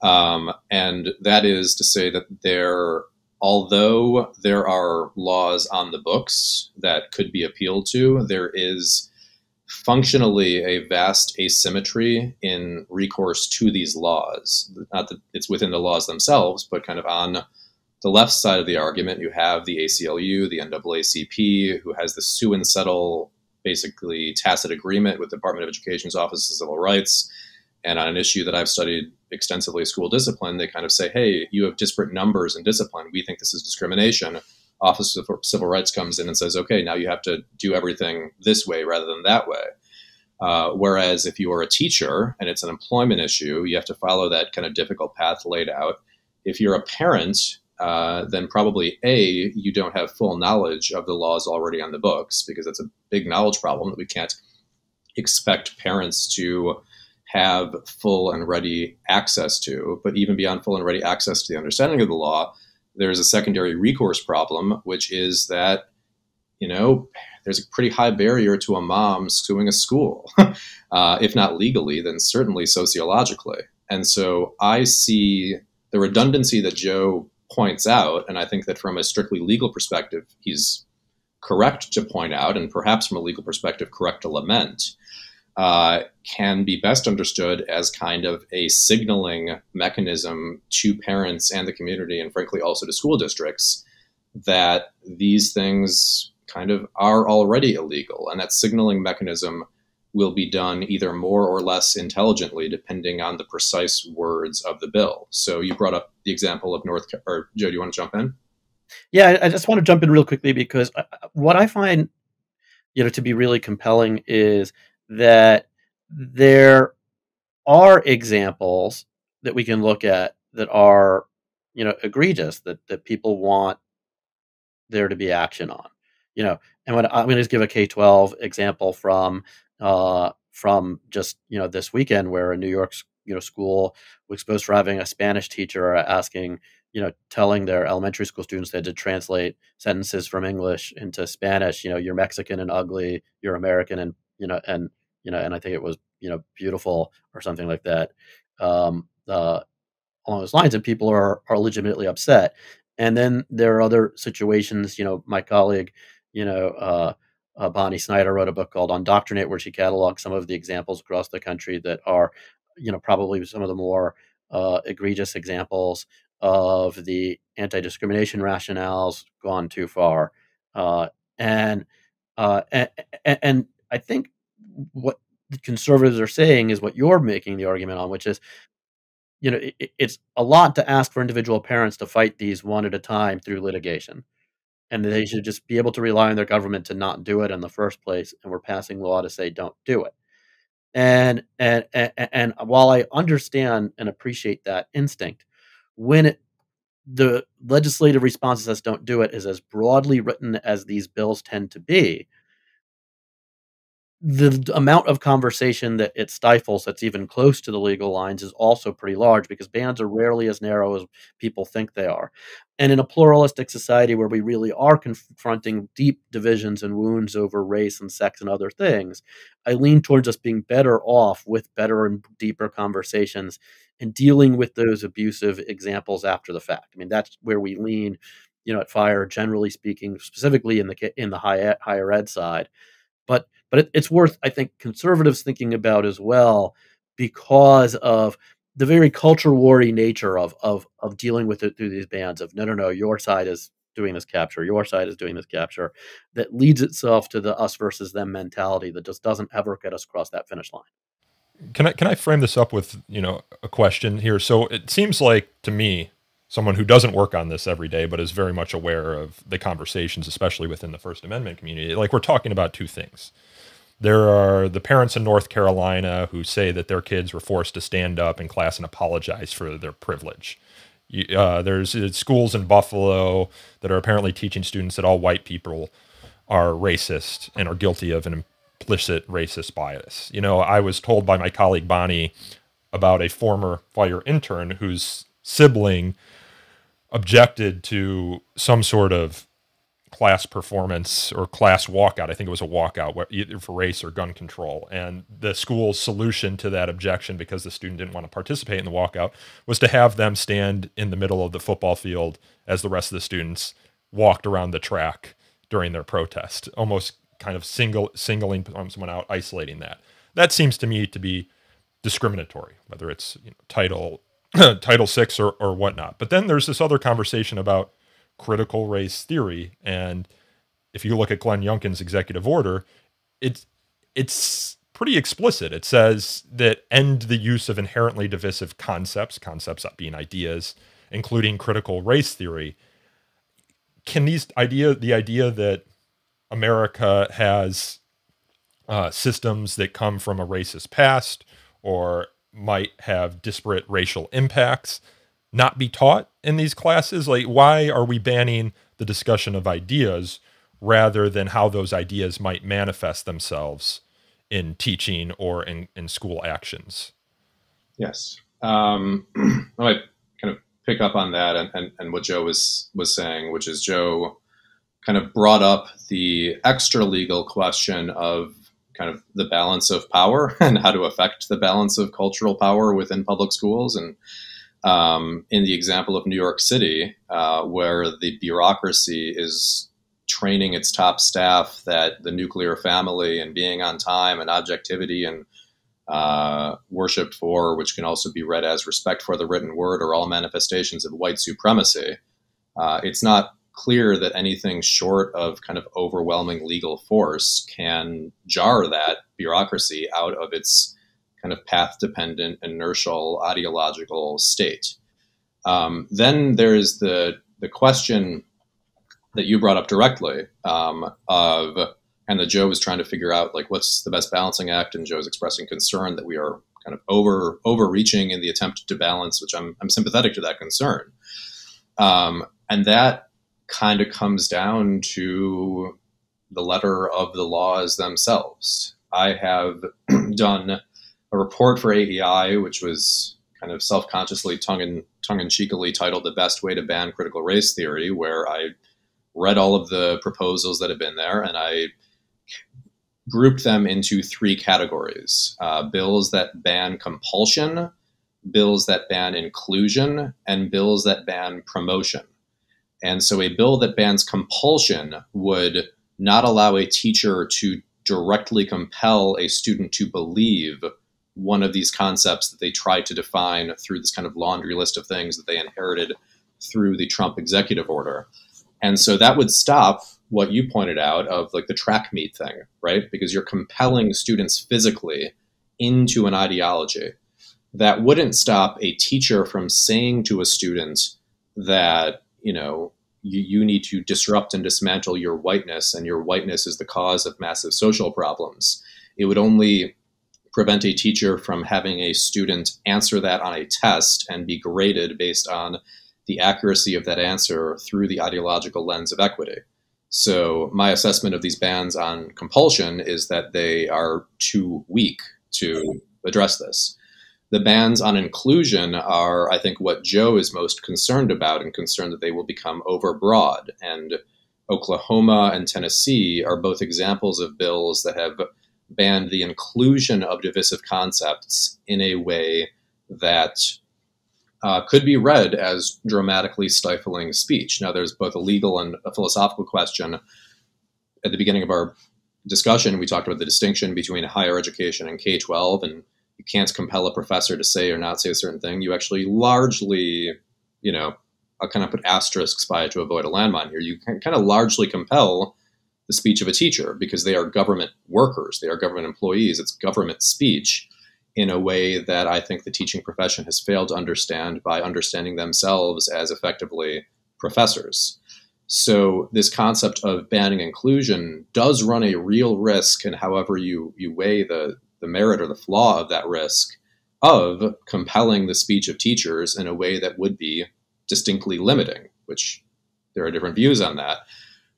Speaker 10: Um, and that is to say that there, although there are laws on the books that could be appealed to, there is functionally a vast asymmetry in recourse to these laws. Not that it's within the laws themselves, but kind of on the left side of the argument, you have the ACLU, the NAACP, who has the sue and settle, basically tacit agreement with the Department of Education's Office of Civil Rights. And on an issue that I've studied extensively, school discipline, they kind of say, hey, you have disparate numbers in discipline. We think this is discrimination. Office of Civil Rights comes in and says, okay, now you have to do everything this way rather than that way. Uh, whereas if you are a teacher and it's an employment issue, you have to follow that kind of difficult path laid out. If you're a parent, uh, then probably A, you don't have full knowledge of the laws already on the books because that's a big knowledge problem that we can't expect parents to have full and ready access to. But even beyond full and ready access to the understanding of the law, there's a secondary recourse problem, which is that, you know, there's a pretty high barrier to a mom suing a school, uh, if not legally, then certainly sociologically. And so I see the redundancy that Joe points out, and I think that from a strictly legal perspective, he's correct to point out, and perhaps from a legal perspective, correct to lament, uh, can be best understood as kind of a signaling mechanism to parents and the community, and frankly also to school districts, that these things kind of are already illegal. And that signaling mechanism will be done either more or less intelligently depending on the precise words of the bill. So you brought up the example of North, or Joe, do you want to jump in?
Speaker 9: Yeah, I just want to jump in real quickly because uh, what I find, you know, to be really compelling is that there are examples that we can look at that are you know egregious that that people want there to be action on. You know and what i'm going to just give a k-12 example from uh, from just you know this weekend where a new york you know school was exposed for having a spanish teacher asking you know telling their elementary school students they had to translate sentences from english into spanish you know you're mexican and ugly you're american and you know and you know, and I think it was, you know, beautiful or something like that, um, uh, along those lines. And people are, are legitimately upset. And then there are other situations, you know, my colleague, you know, uh, uh, Bonnie Snyder wrote a book called Undoctrinate, where she cataloged some of the examples across the country that are you know, probably some of the more uh, egregious examples of the anti-discrimination rationales gone too far, uh, and, uh, and and I think what the conservatives are saying is what you're making the argument on, which is, you know, it, it's a lot to ask for individual parents to fight these one at a time through litigation, and they should just be able to rely on their government to not do it in the first place. And we're passing law to say don't do it. And and and, and while I understand and appreciate that instinct, when it the legislative response says don't do it is as broadly written as these bills tend to be, the amount of conversation that it stifles that's even close to the legal lines is also pretty large because bans are rarely as narrow as people think they are. And in a pluralistic society where we really are confronting deep divisions and wounds over race and sex and other things, I lean towards us being better off with better and deeper conversations and dealing with those abusive examples after the fact. I mean, that's where we lean, you know, at Fire, generally speaking, specifically in the in the high, higher ed side. But but it, it's worth I think conservatives thinking about as well because of the very culture wary nature of of of dealing with it through these bands of no no no your side is doing this capture your side is doing this capture that leads itself to the us versus them mentality that just doesn't ever get us across that finish line.
Speaker 8: Can i can i frame this up with you know a question here? So it seems like to me someone who doesn't work on this every day but is very much aware of the conversations especially within the first amendment community like we're talking about two things there are the parents in North Carolina who say that their kids were forced to stand up in class and apologize for their privilege. Uh, there's uh, schools in Buffalo that are apparently teaching students that all white people are racist and are guilty of an implicit racist bias. You know, I was told by my colleague Bonnie about a former fire intern whose sibling objected to some sort of class performance or class walkout. I think it was a walkout, either for race or gun control. And the school's solution to that objection, because the student didn't want to participate in the walkout, was to have them stand in the middle of the football field as the rest of the students walked around the track during their protest, almost kind of single singling someone out, isolating that. That seems to me to be discriminatory, whether it's you know, title Title Six or, or whatnot. But then there's this other conversation about critical race theory. And if you look at Glenn Youngkin's executive order, it's it's pretty explicit. It says that end the use of inherently divisive concepts, concepts up being ideas, including critical race theory. Can these idea the idea that America has uh, systems that come from a racist past or might have disparate racial impacts not be taught in these classes? Like, why are we banning the discussion of ideas rather than how those ideas might manifest themselves in teaching or in, in school actions?
Speaker 10: Yes. Um, I might kind of pick up on that and, and, and what Joe was, was saying, which is Joe kind of brought up the extra legal question of kind of the balance of power and how to affect the balance of cultural power within public schools. And um, in the example of New York City, uh, where the bureaucracy is training its top staff that the nuclear family and being on time and objectivity and uh, worshipped for, which can also be read as respect for the written word, are all manifestations of white supremacy. Uh, it's not clear that anything short of kind of overwhelming legal force can jar that bureaucracy out of its kind of path dependent, inertial, ideological state. Um, then there's the, the question that you brought up directly um, of, and that Joe was trying to figure out, like, what's the best balancing act? And Joe's expressing concern that we are kind of over overreaching in the attempt to balance, which I'm, I'm sympathetic to that concern. Um, and that kind of comes down to the letter of the laws themselves. I have done a report for AEI, which was kind of self-consciously tongue in tongue in cheekily titled "The Best Way to Ban Critical Race Theory," where I read all of the proposals that have been there and I grouped them into three categories: uh, bills that ban compulsion, bills that ban inclusion, and bills that ban promotion. And so, a bill that bans compulsion would not allow a teacher to directly compel a student to believe one of these concepts that they tried to define through this kind of laundry list of things that they inherited through the Trump executive order. And so that would stop what you pointed out of like the track meet thing, right? Because you're compelling students physically into an ideology. That wouldn't stop a teacher from saying to a student that, you know, you, you need to disrupt and dismantle your whiteness, and your whiteness is the cause of massive social problems. It would only prevent a teacher from having a student answer that on a test and be graded based on the accuracy of that answer through the ideological lens of equity. So, my assessment of these bans on compulsion is that they are too weak to address this. The bans on inclusion are, I think, what Joe is most concerned about and concerned that they will become overbroad. And Oklahoma and Tennessee are both examples of bills that have banned the inclusion of divisive concepts in a way that uh, could be read as dramatically stifling speech. Now, there's both a legal and a philosophical question. At the beginning of our discussion, we talked about the distinction between higher education and K 12, and you can't compel a professor to say or not say a certain thing. You actually largely, you know, I'll kind of put asterisks by it to avoid a landmine here. You can kind of largely compel the speech of a teacher because they are government workers, they are government employees. It's government speech in a way that I think the teaching profession has failed to understand by understanding themselves as effectively professors. So this concept of banning inclusion does run a real risk, and however you you weigh the the merit or the flaw of that risk of compelling the speech of teachers in a way that would be distinctly limiting, which there are different views on that.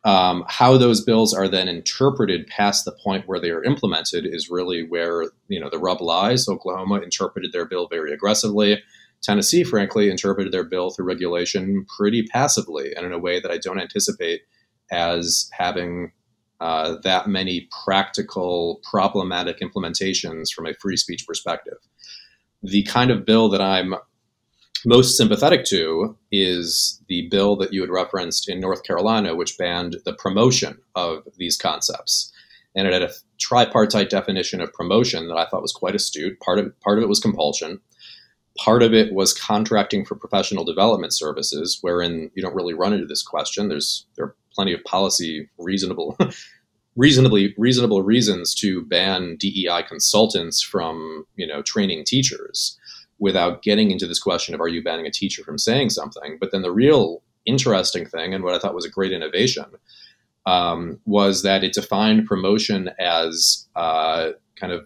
Speaker 10: Um, how those bills are then interpreted past the point where they are implemented is really where you know the rub lies. Oklahoma interpreted their bill very aggressively. Tennessee, frankly, interpreted their bill through regulation pretty passively and in a way that I don't anticipate as having uh, that many practical, problematic implementations from a free speech perspective. The kind of bill that I'm most sympathetic to is the bill that you had referenced in North Carolina, which banned the promotion of these concepts. And it had a tripartite definition of promotion that I thought was quite astute. Part of part of it was compulsion. Part of it was contracting for professional development services, wherein you don't really run into this question. There's there are plenty of policy reasonable reasonably reasonable reasons to ban DEI consultants from you know training teachers without getting into this question of are you banning a teacher from saying something? But then the real interesting thing, and what I thought was a great innovation, um, was that it defined promotion as uh, kind of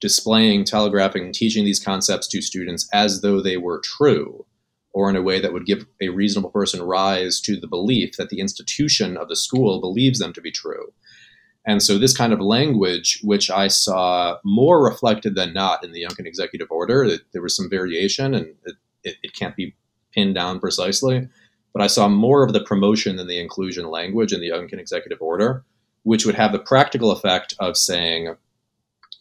Speaker 10: displaying, telegraphing, teaching these concepts to students as though they were true, or in a way that would give a reasonable person rise to the belief that the institution of the school believes them to be true. And so this kind of language, which I saw more reflected than not in the Youngkin executive order, it, there was some variation and it, it, it, can't be pinned down precisely, but I saw more of the promotion than the inclusion language in the Youngkin executive order, which would have the practical effect of saying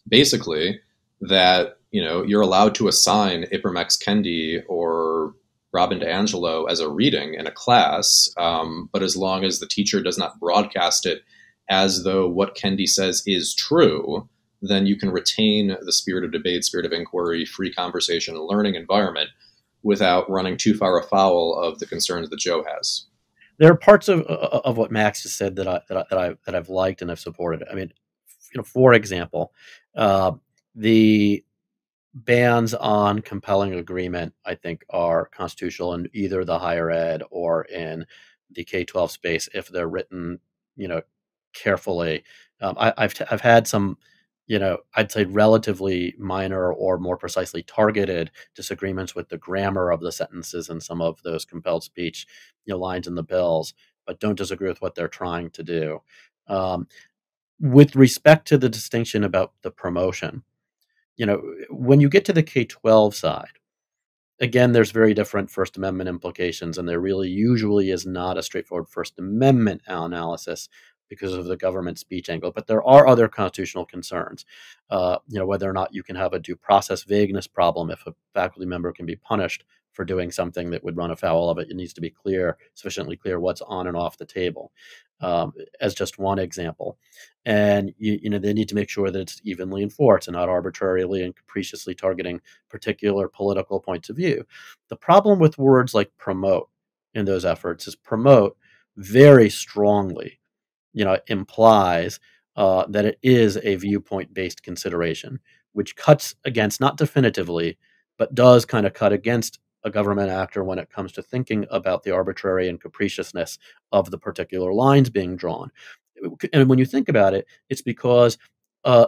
Speaker 10: basically that, you know, you're allowed to assign Ibram X. Kendi or Robin DiAngelo as a reading in a class, um, but as long as the teacher does not broadcast it as though what Kendi says is true, then you can retain the spirit of debate, spirit of inquiry, free conversation, and learning environment without running too far afoul of the concerns that Joe has.
Speaker 9: There are parts of of what Max has said that I that I that, I, that I've liked and I've supported. I mean, you know, for example, uh, the bans on compelling agreement, I think, are constitutional in either the higher ed or in the K twelve space if they're written, you know, carefully. Um, I, have t- I've had some, you know, I'd say relatively minor or more precisely targeted disagreements with the grammar of the sentences and some of those compelled speech, you know, lines in the bills, but don't disagree with what they're trying to do. Um, with respect to the distinction about the promotion, you know, when you get to the K 12 side, again, there's very different First Amendment implications, and there really usually is not a straightforward First Amendment analysis because of the government speech angle. But there are other constitutional concerns. Uh, you know, whether or not you can have a due process vagueness problem if a faculty member can be punished for doing something that would run afoul of it. It needs to be clear, sufficiently clear what's on and off the table, um, as just one example. And you, you know they need to make sure that it's evenly enforced and not arbitrarily and capriciously targeting particular political points of view. The problem with words like promote in those efforts is promote very strongly, you know, implies uh, that it is a viewpoint based consideration, which cuts against, not definitively, but does kind of cut against a government actor when it comes to thinking about the arbitrary and capriciousness of the particular lines being drawn. And when you think about it, it's because uh,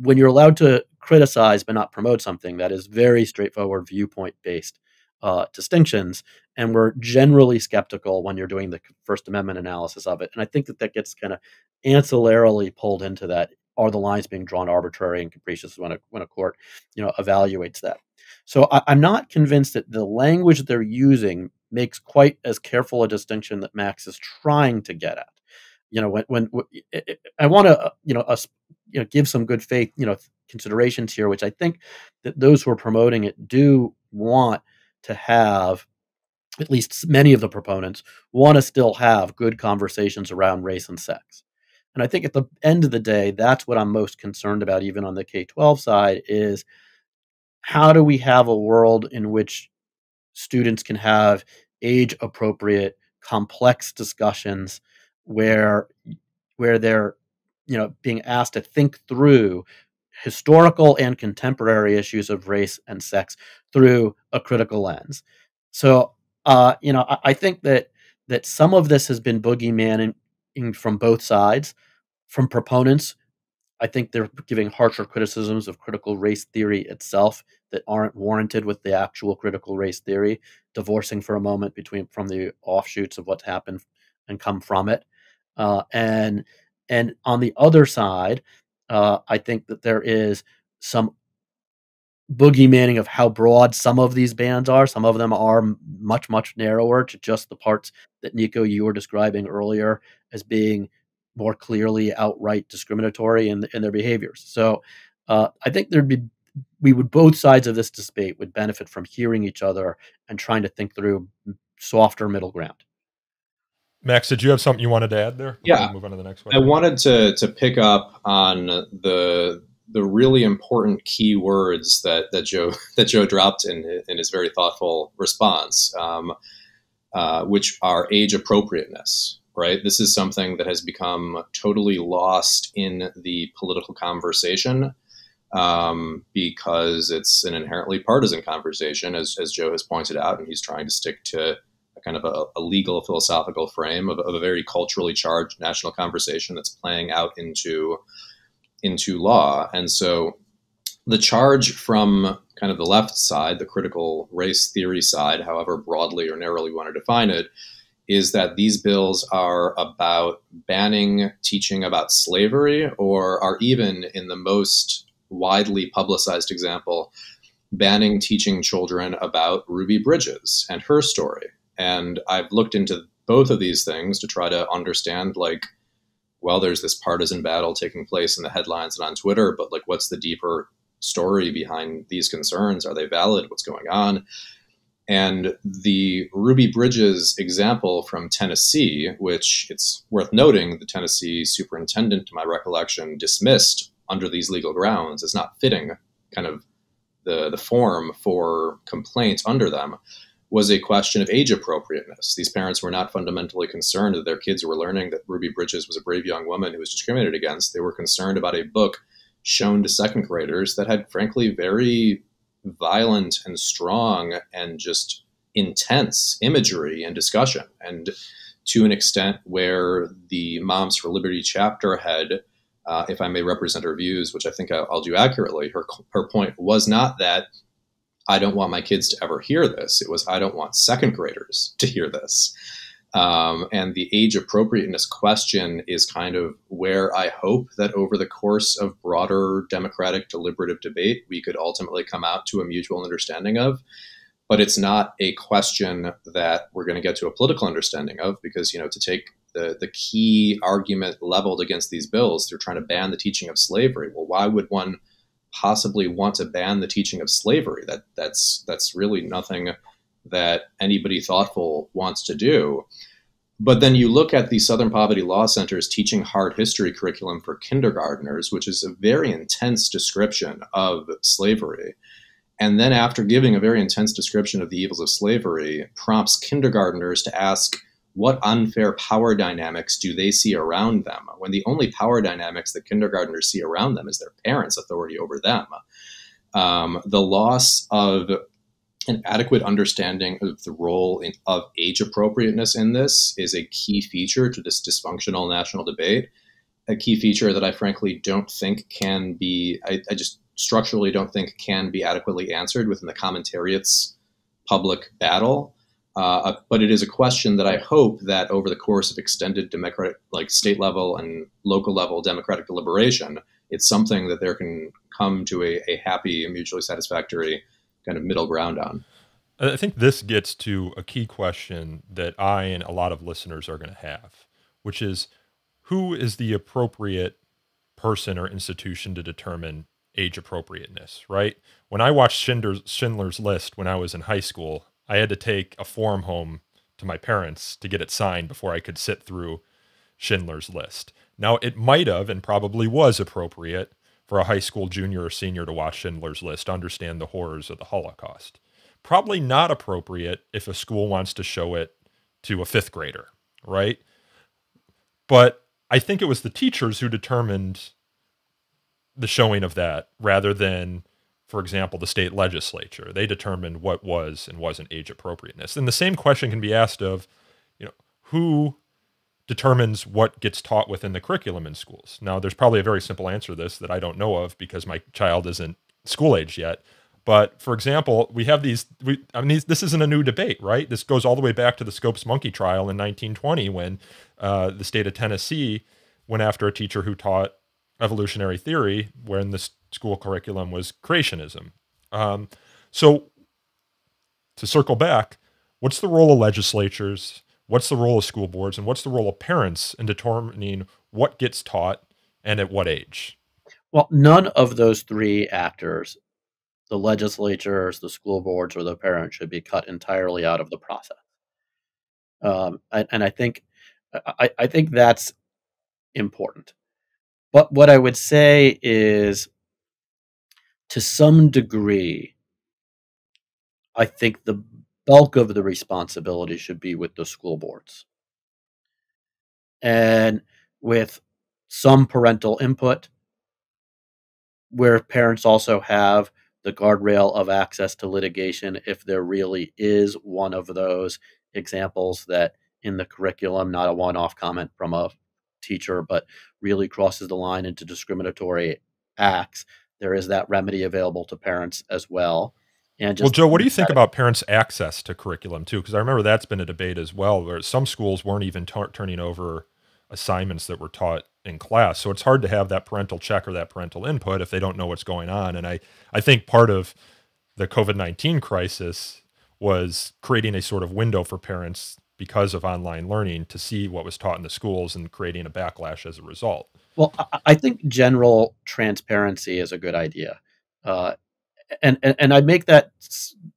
Speaker 9: when you're allowed to criticize but not promote something that is very straightforward viewpoint based uh, distinctions, and we're generally skeptical when you're doing the First Amendment analysis of it. And I think that that gets kind of ancillarily pulled into that. Are the lines being drawn arbitrary and capricious when a when a court, you know, evaluates that? So I, I'm not convinced that the language they're using makes quite as careful a distinction that Max is trying to get at. You know, when when, when I want to, you know, us, you know, give some good faith, you know, considerations here, which I think that those who are promoting it do want to have at least many of the proponents want to still have good conversations around race and sex. And I think at the end of the day, that's what I'm most concerned about, even on the K 12 side, is how do we have a world in which students can have age appropriate, complex discussions where where they're you know being asked to think through historical and contemporary issues of race and sex through a critical lens. So uh, you know, I, I, think that that some of this has been boogeyman from both sides. From proponents, I think they're giving harsher criticisms of critical race theory itself that aren't warranted with the actual critical race theory. Divorcing for a moment between from the offshoots of what's happened and come from it, uh, and and on the other side, uh, I think that there is some boogeymaning of how broad some of these bands are. Some of them are much, much narrower to just the parts that Nico you were describing earlier as being more clearly outright discriminatory in, in their behaviors. So uh, I think there'd be we would both sides of this debate would benefit from hearing each other and trying to think through softer middle ground.
Speaker 8: Max, did you have something you wanted to add there?
Speaker 10: Yeah,
Speaker 8: move on to the next
Speaker 10: one. I wanted to to pick up on the the really important key words that that Joe that Joe dropped in in his very thoughtful response, um, uh, which are age appropriateness. Right, this is something that has become totally lost in the political conversation um, because it's an inherently partisan conversation, as as Joe has pointed out, and he's trying to stick to kind of a, a legal philosophical frame of, of a very culturally charged national conversation that's playing out into into law. And so the charge from kind of the left side, the critical race theory side, however broadly or narrowly you want to define it, is that these bills are about banning teaching about slavery, or are even in the most widely publicized example, banning teaching children about Ruby Bridges and her story. And I've looked into both of these things to try to understand, like, well, there's this partisan battle taking place in the headlines and on Twitter, but like, what's the deeper story behind these concerns? Are they valid? What's going on? And the Ruby Bridges example from Tennessee, which it's worth noting, the Tennessee superintendent, to my recollection, dismissed under these legal grounds as not fitting kind of the, the form for complaints under them was a question of age appropriateness. These parents were not fundamentally concerned that their kids were learning that Ruby Bridges was a brave young woman who was discriminated against. They were concerned about a book shown to second graders that had, frankly, very violent and strong and just intense imagery and discussion. And to an extent where the Moms for Liberty chapter had, uh, if I may represent her views, which I think I'll, I'll do accurately, her, her point was not that I don't want my kids to ever hear this. It was, I don't want second graders to hear this. Um, and the age appropriateness question is kind of where I hope that over the course of broader democratic deliberative debate, we could ultimately come out to a mutual understanding of. But it's not a question that we're going to get to a political understanding of because, you know, to take the, the key argument leveled against these bills, they're trying to ban the teaching of slavery. Well, why would one possibly want to ban the teaching of slavery. That that's that's really nothing that anybody thoughtful wants to do. But then you look at the Southern Poverty Law Center's teaching hard history curriculum for kindergarteners, which is a very intense description of slavery. And then, after giving a very intense description of the evils of slavery, prompts kindergarteners to ask what unfair power dynamics do they see around them when the only power dynamics that kindergarteners see around them is their parents' authority over them. Um, the loss of an adequate understanding of the role in, of age appropriateness in this is a key feature to this dysfunctional national debate. A key feature that I frankly don't think can be, I, I just structurally don't think can be adequately answered within the commentariat's public battle. Uh, but it is a question that I hope that over the course of extended democratic, like state level and local level democratic deliberation, it's something that there can come to a, a happy and mutually satisfactory kind of middle ground on.
Speaker 8: I think this gets to a key question that I and a lot of listeners are going to have, which is who is the appropriate person or institution to determine age appropriateness, right? When I watched Schindler's, Schindler's List when I was in high school, I had to take a form home to my parents to get it signed before I could sit through Schindler's List. Now, it might have and probably was appropriate for a high school junior or senior to watch Schindler's List understand the horrors of the Holocaust. Probably not appropriate if a school wants to show it to a fifth grader, right? But I think it was the teachers who determined the showing of that rather than, for example, the state legislature. They determined what was and wasn't age appropriateness. And the same question can be asked of, you know, who determines what gets taught within the curriculum in schools. Now, there's probably a very simple answer to this that I don't know of because my child isn't school age yet. But for example, we have these. We, I mean, this isn't a new debate, right? This goes all the way back to the Scopes Monkey trial in 1920, when uh, the state of Tennessee went after a teacher who taught evolutionary theory, when the school curriculum was creationism. Um, so, to circle back, what's the role of legislatures what's the role of school boards and what's the role of parents in determining what gets taught and at what age?
Speaker 9: Well, none of those three actors, the legislatures, the school boards, or the parents, should be cut entirely out of the process. Um, and, and I think I, I think that's important. But what I would say is, to some degree, I think the bulk of the responsibility should be with the school boards. And with some parental input, where parents also have the guardrail of access to litigation if there really is one of those examples that in the curriculum, not a one off comment from a teacher, but really crosses the line into discriminatory acts, there is that remedy available to parents as well.
Speaker 8: And just well, Joe, what do you think about parents' access to curriculum too? Because I remember that's been a debate as well, where some schools weren't even turning over assignments that were taught in class. So it's hard to have that parental check or that parental input if they don't know what's going on. And I, I think part of the COVID nineteen crisis was creating a sort of window for parents because of online learning to see what was taught in the schools and creating a backlash as a result.
Speaker 9: Well, I think general transparency is a good idea. Uh, and, and and I make that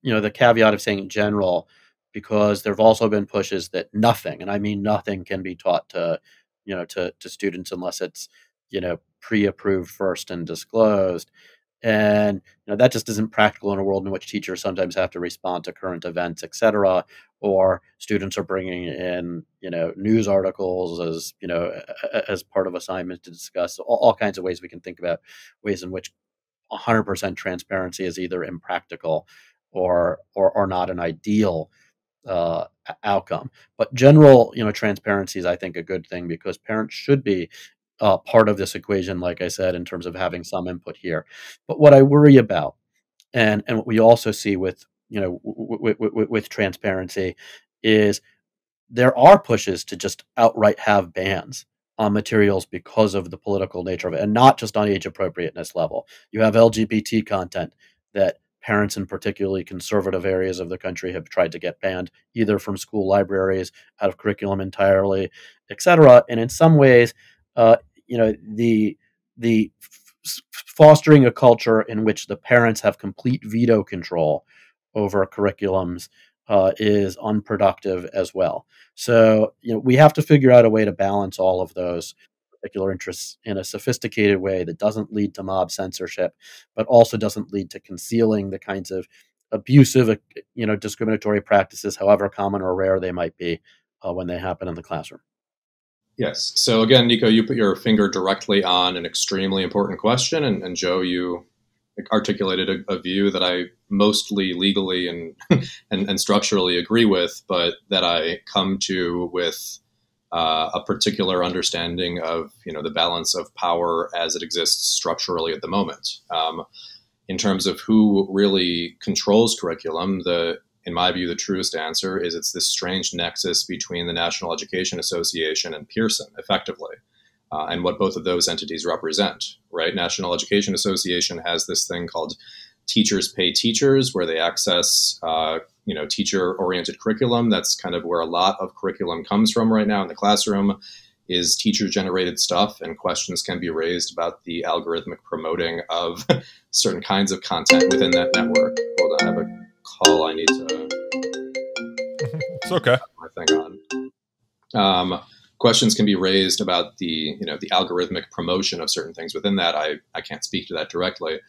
Speaker 9: you know the caveat of saying general because there have also been pushes that nothing, and I mean nothing, can be taught to you know to to students unless it's you know pre-approved first and disclosed. And you know that just isn't practical in a world in which teachers sometimes have to respond to current events, et cetera, or students are bringing in you know news articles as you know as part of assignments to discuss all, all kinds of ways we can think about ways in which 100% transparency is either impractical or or, or not an ideal uh, outcome. But general, you know, transparency is, I think, a good thing because parents should be uh, part of this equation, like I said, in terms of having some input here. But what I worry about, and and what we also see with you know w- w- w- with transparency, is there are pushes to just outright have bans on materials because of the political nature of it, and not just on age appropriateness level. You have LGBT content that parents in particularly conservative areas of the country have tried to get banned either from school libraries out of curriculum entirely etc and in some ways uh, you know the the f- fostering a culture in which the parents have complete veto control over curriculums uh, is unproductive as well. So, you know, we have to figure out a way to balance all of those particular interests in a sophisticated way that doesn't lead to mob censorship, but also doesn't lead to concealing the kinds of abusive, uh, you know, discriminatory practices, however common or rare they might be, uh, when they happen in the classroom.
Speaker 10: Yes. So again, Nico, you put your finger directly on an extremely important question, and, and Joe, you articulated a, a, view that I mostly legally and, and, and structurally agree with, but that I come to with uh, a particular understanding of you know the balance of power as it exists structurally at the moment. Um, in terms of who really controls curriculum, the in my view, the truest answer is it's this strange nexus between the National Education Association and Pearson, effectively, uh, and what both of those entities represent. Right, National Education Association has this thing called Teachers Pay Teachers, where they access uh, you know teacher-oriented curriculum. That's kind of where a lot of curriculum comes from right now in the classroom. Is teacher-generated stuff, and questions can be raised about the algorithmic promoting of certain kinds of content within that network. Hold on, I have a call I need to.
Speaker 8: It's okay.
Speaker 10: My thing on. Um, questions can be raised about the you know the algorithmic promotion of certain things within that. I I can't speak to that directly.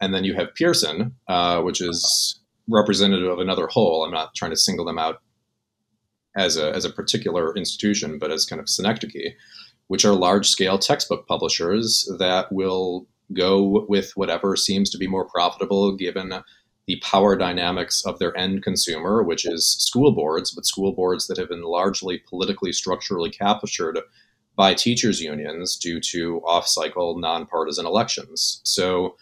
Speaker 10: And then you have Pearson, uh, which is representative of another whole. I'm not trying to single them out as a as a particular institution, but as kind of synecdoche, which are large scale textbook publishers that will go with whatever seems to be more profitable given the power dynamics of their end consumer, which is school boards, but school boards that have been largely politically structurally captured by teachers' unions due to off cycle nonpartisan elections. So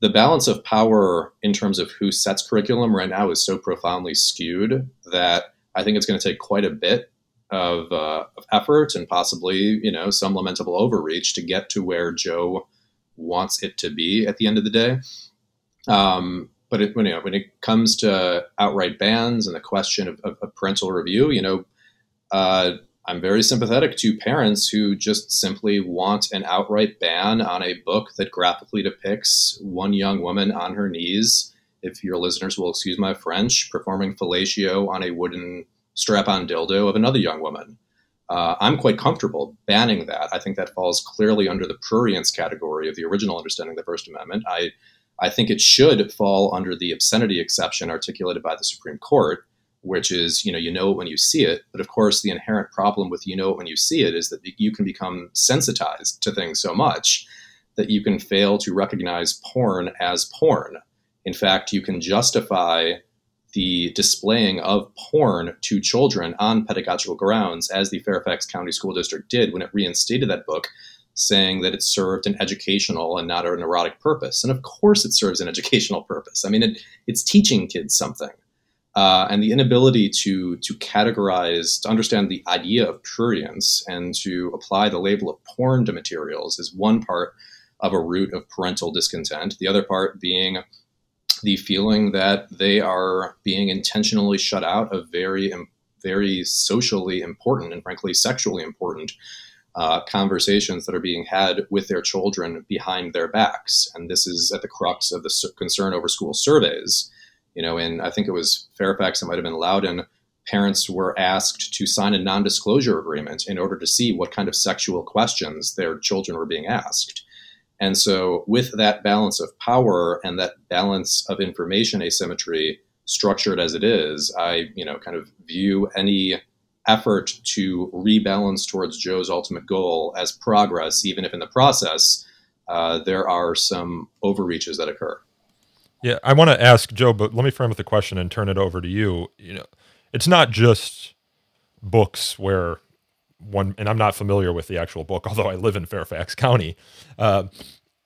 Speaker 10: the balance of power in terms of who sets curriculum right now is so profoundly skewed that I think it's going to take quite a bit of, uh, of effort and possibly, you know, some lamentable overreach to get to where Joe wants it to be at the end of the day. Um, but it, when, you know, when it comes to outright bans and the question of, of, of parental review, you know, uh, I'm very sympathetic to parents who just simply want an outright ban on a book that graphically depicts one young woman on her knees, if your listeners will excuse my French, performing fellatio on a wooden strap on dildo of another young woman. Uh, I'm quite comfortable banning that. I think that falls clearly under the prurience category of the original understanding of the First Amendment. I, I think it should fall under the obscenity exception articulated by the Supreme Court which is you know you know it when you see it. But of course the inherent problem with you know it when you see it is that you can become sensitized to things so much that you can fail to recognize porn as porn. In fact you can justify the displaying of porn to children on pedagogical grounds as the fairfax county school district did when it reinstated that book saying that it served an educational and not an erotic purpose. And of course it serves an educational purpose. I mean it, it's teaching kids something. Uh, and the inability to to categorize, to understand the idea of prurience, and to apply the label of porn to materials is one part of a root of parental discontent. The other part being the feeling that they are being intentionally shut out of very very socially important and frankly sexually important uh, conversations that are being had with their children behind their backs. And this is at the crux of the concern over school surveys you know, in I think it was Fairfax, it might have been Loudoun, parents were asked to sign a non disclosure agreement in order to see what kind of sexual questions their children were being asked. And so, with that balance of power and that balance of information asymmetry structured as it is, I, you know, kind of view any effort to rebalance towards Joe's ultimate goal as progress, even if in the process uh, there are some overreaches that occur.
Speaker 8: Yeah, I want to ask Joe, but let me frame with a question and turn it over to you. You know, it's not just books where one, and I'm not familiar with the actual book, although I live in Fairfax County, uh,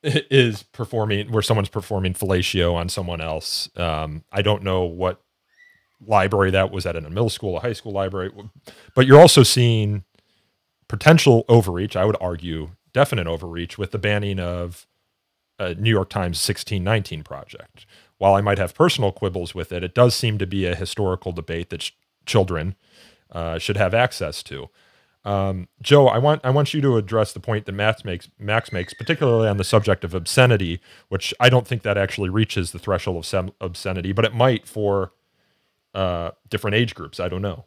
Speaker 8: is performing where someone's performing fellatio on someone else. Um, I don't know what library that was at in a middle school, a high school library, but you're also seeing potential overreach. I would argue definite overreach with the banning of a New York Times 1619 project. While I might have personal quibbles with it, it does seem to be a historical debate that ch- children uh, should have access to. Um, Joe, I want I want you to address the point that Max makes, Max makes, particularly on the subject of obscenity, which I don't think that actually reaches the threshold of obscenity, but it might for uh, different age groups. I don't know.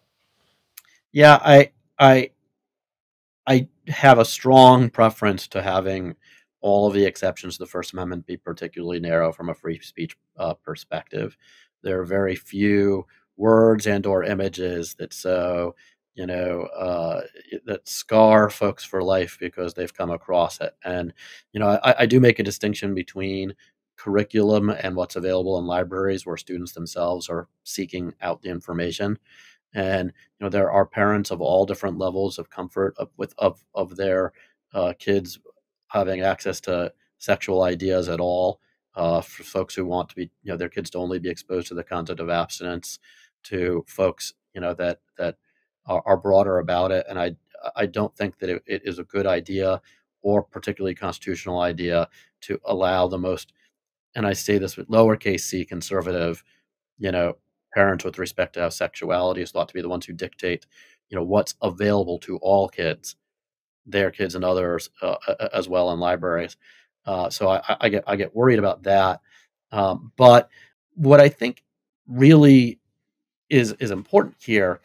Speaker 9: Yeah, I I I have a strong preference to having all of the exceptions to the First Amendment be particularly narrow from a free speech uh, perspective. There are very few words and or images that so you know uh, that scar folks for life because they've come across it. And you know, I, I do make a distinction between curriculum and what's available in libraries where students themselves are seeking out the information. And you know there are parents of all different levels of comfort of, with of of their uh, kids having access to sexual ideas at all uh, for folks who want to be you know their kids to only be exposed to the concept of abstinence to folks you know that that are, are broader about it. And i i don't think that it, it is a good idea or particularly constitutional idea to allow the most and i say this with lowercase c conservative you know parents with respect to how sexuality is thought to be the ones who dictate you know what's available to all kids their kids and others uh, as well in libraries. Uh, so I, I, get I get worried about that. Um, but what I think really is is important here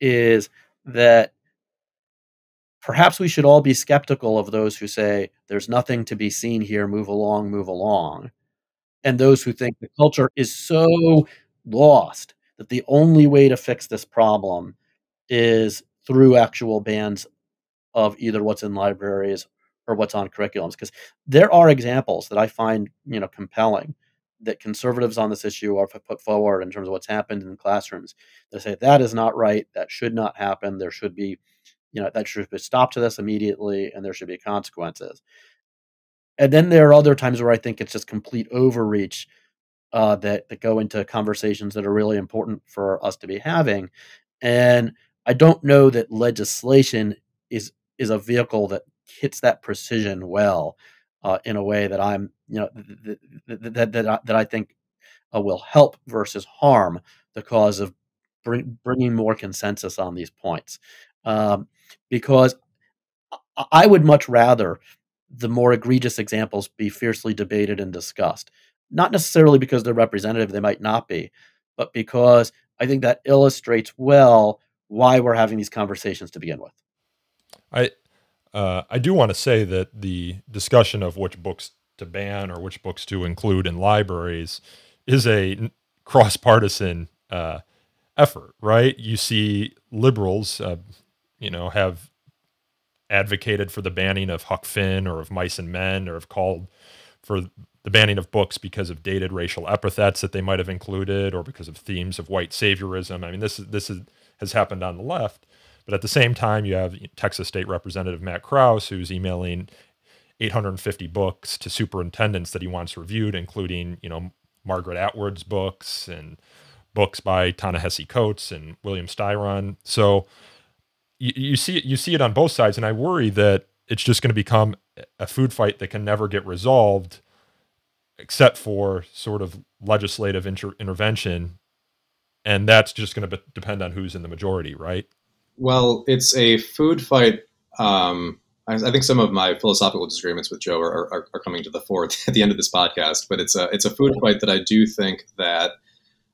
Speaker 9: is that perhaps we should all be skeptical of those who say there's nothing to be seen here move along move along and those who think the culture is so lost that the only way to fix this problem is through actual bans of either what's in libraries or what's on curriculums because there are examples that i find you know compelling that conservatives on this issue are put forward in terms of what's happened in classrooms. They say that is not right. That should not happen. There should be, you know, that should be stopped to this immediately, and there should be consequences. And then there are other times where I think it's just complete overreach uh, that that go into conversations that are really important for us to be having. And I don't know that legislation is is a vehicle that hits that precision well uh, in a way that I'm, you know, that that that, I, that I think uh, will help versus harm the cause of bring, bringing more consensus on these points, um, because I would much rather the more egregious examples be fiercely debated and discussed. Not necessarily because they're representative, they might not be, but because I think that illustrates well why we're having these conversations to begin with.
Speaker 8: I uh, I do want to say that the discussion of which books to ban or which books to include in libraries is a cross partisan uh, effort, right? You see liberals, uh, you know, have advocated for the banning of Huck Finn or of Mice and Men or have called for the banning of books because of dated racial epithets that they might have included or because of themes of white saviorism. I mean, this is this is, has happened on the left. But at the same time, you have Texas State Representative Matt Krause, who's emailing 850 books to superintendents that he wants reviewed, including, you know, Margaret Atwood's books and books by Ta-Nehisi Coates and William Styron. So you, you see it, you see it on both sides, and I worry that it's just going to become a food fight that can never get resolved, except for sort of legislative inter- intervention, and that's just going to depend on who's in the majority, right?
Speaker 10: Well, it's a food fight. Um, I, I, think some of my philosophical disagreements with Joe are, are, are, coming to the fore at the end of this podcast, but it's a it's a food fight that I do think that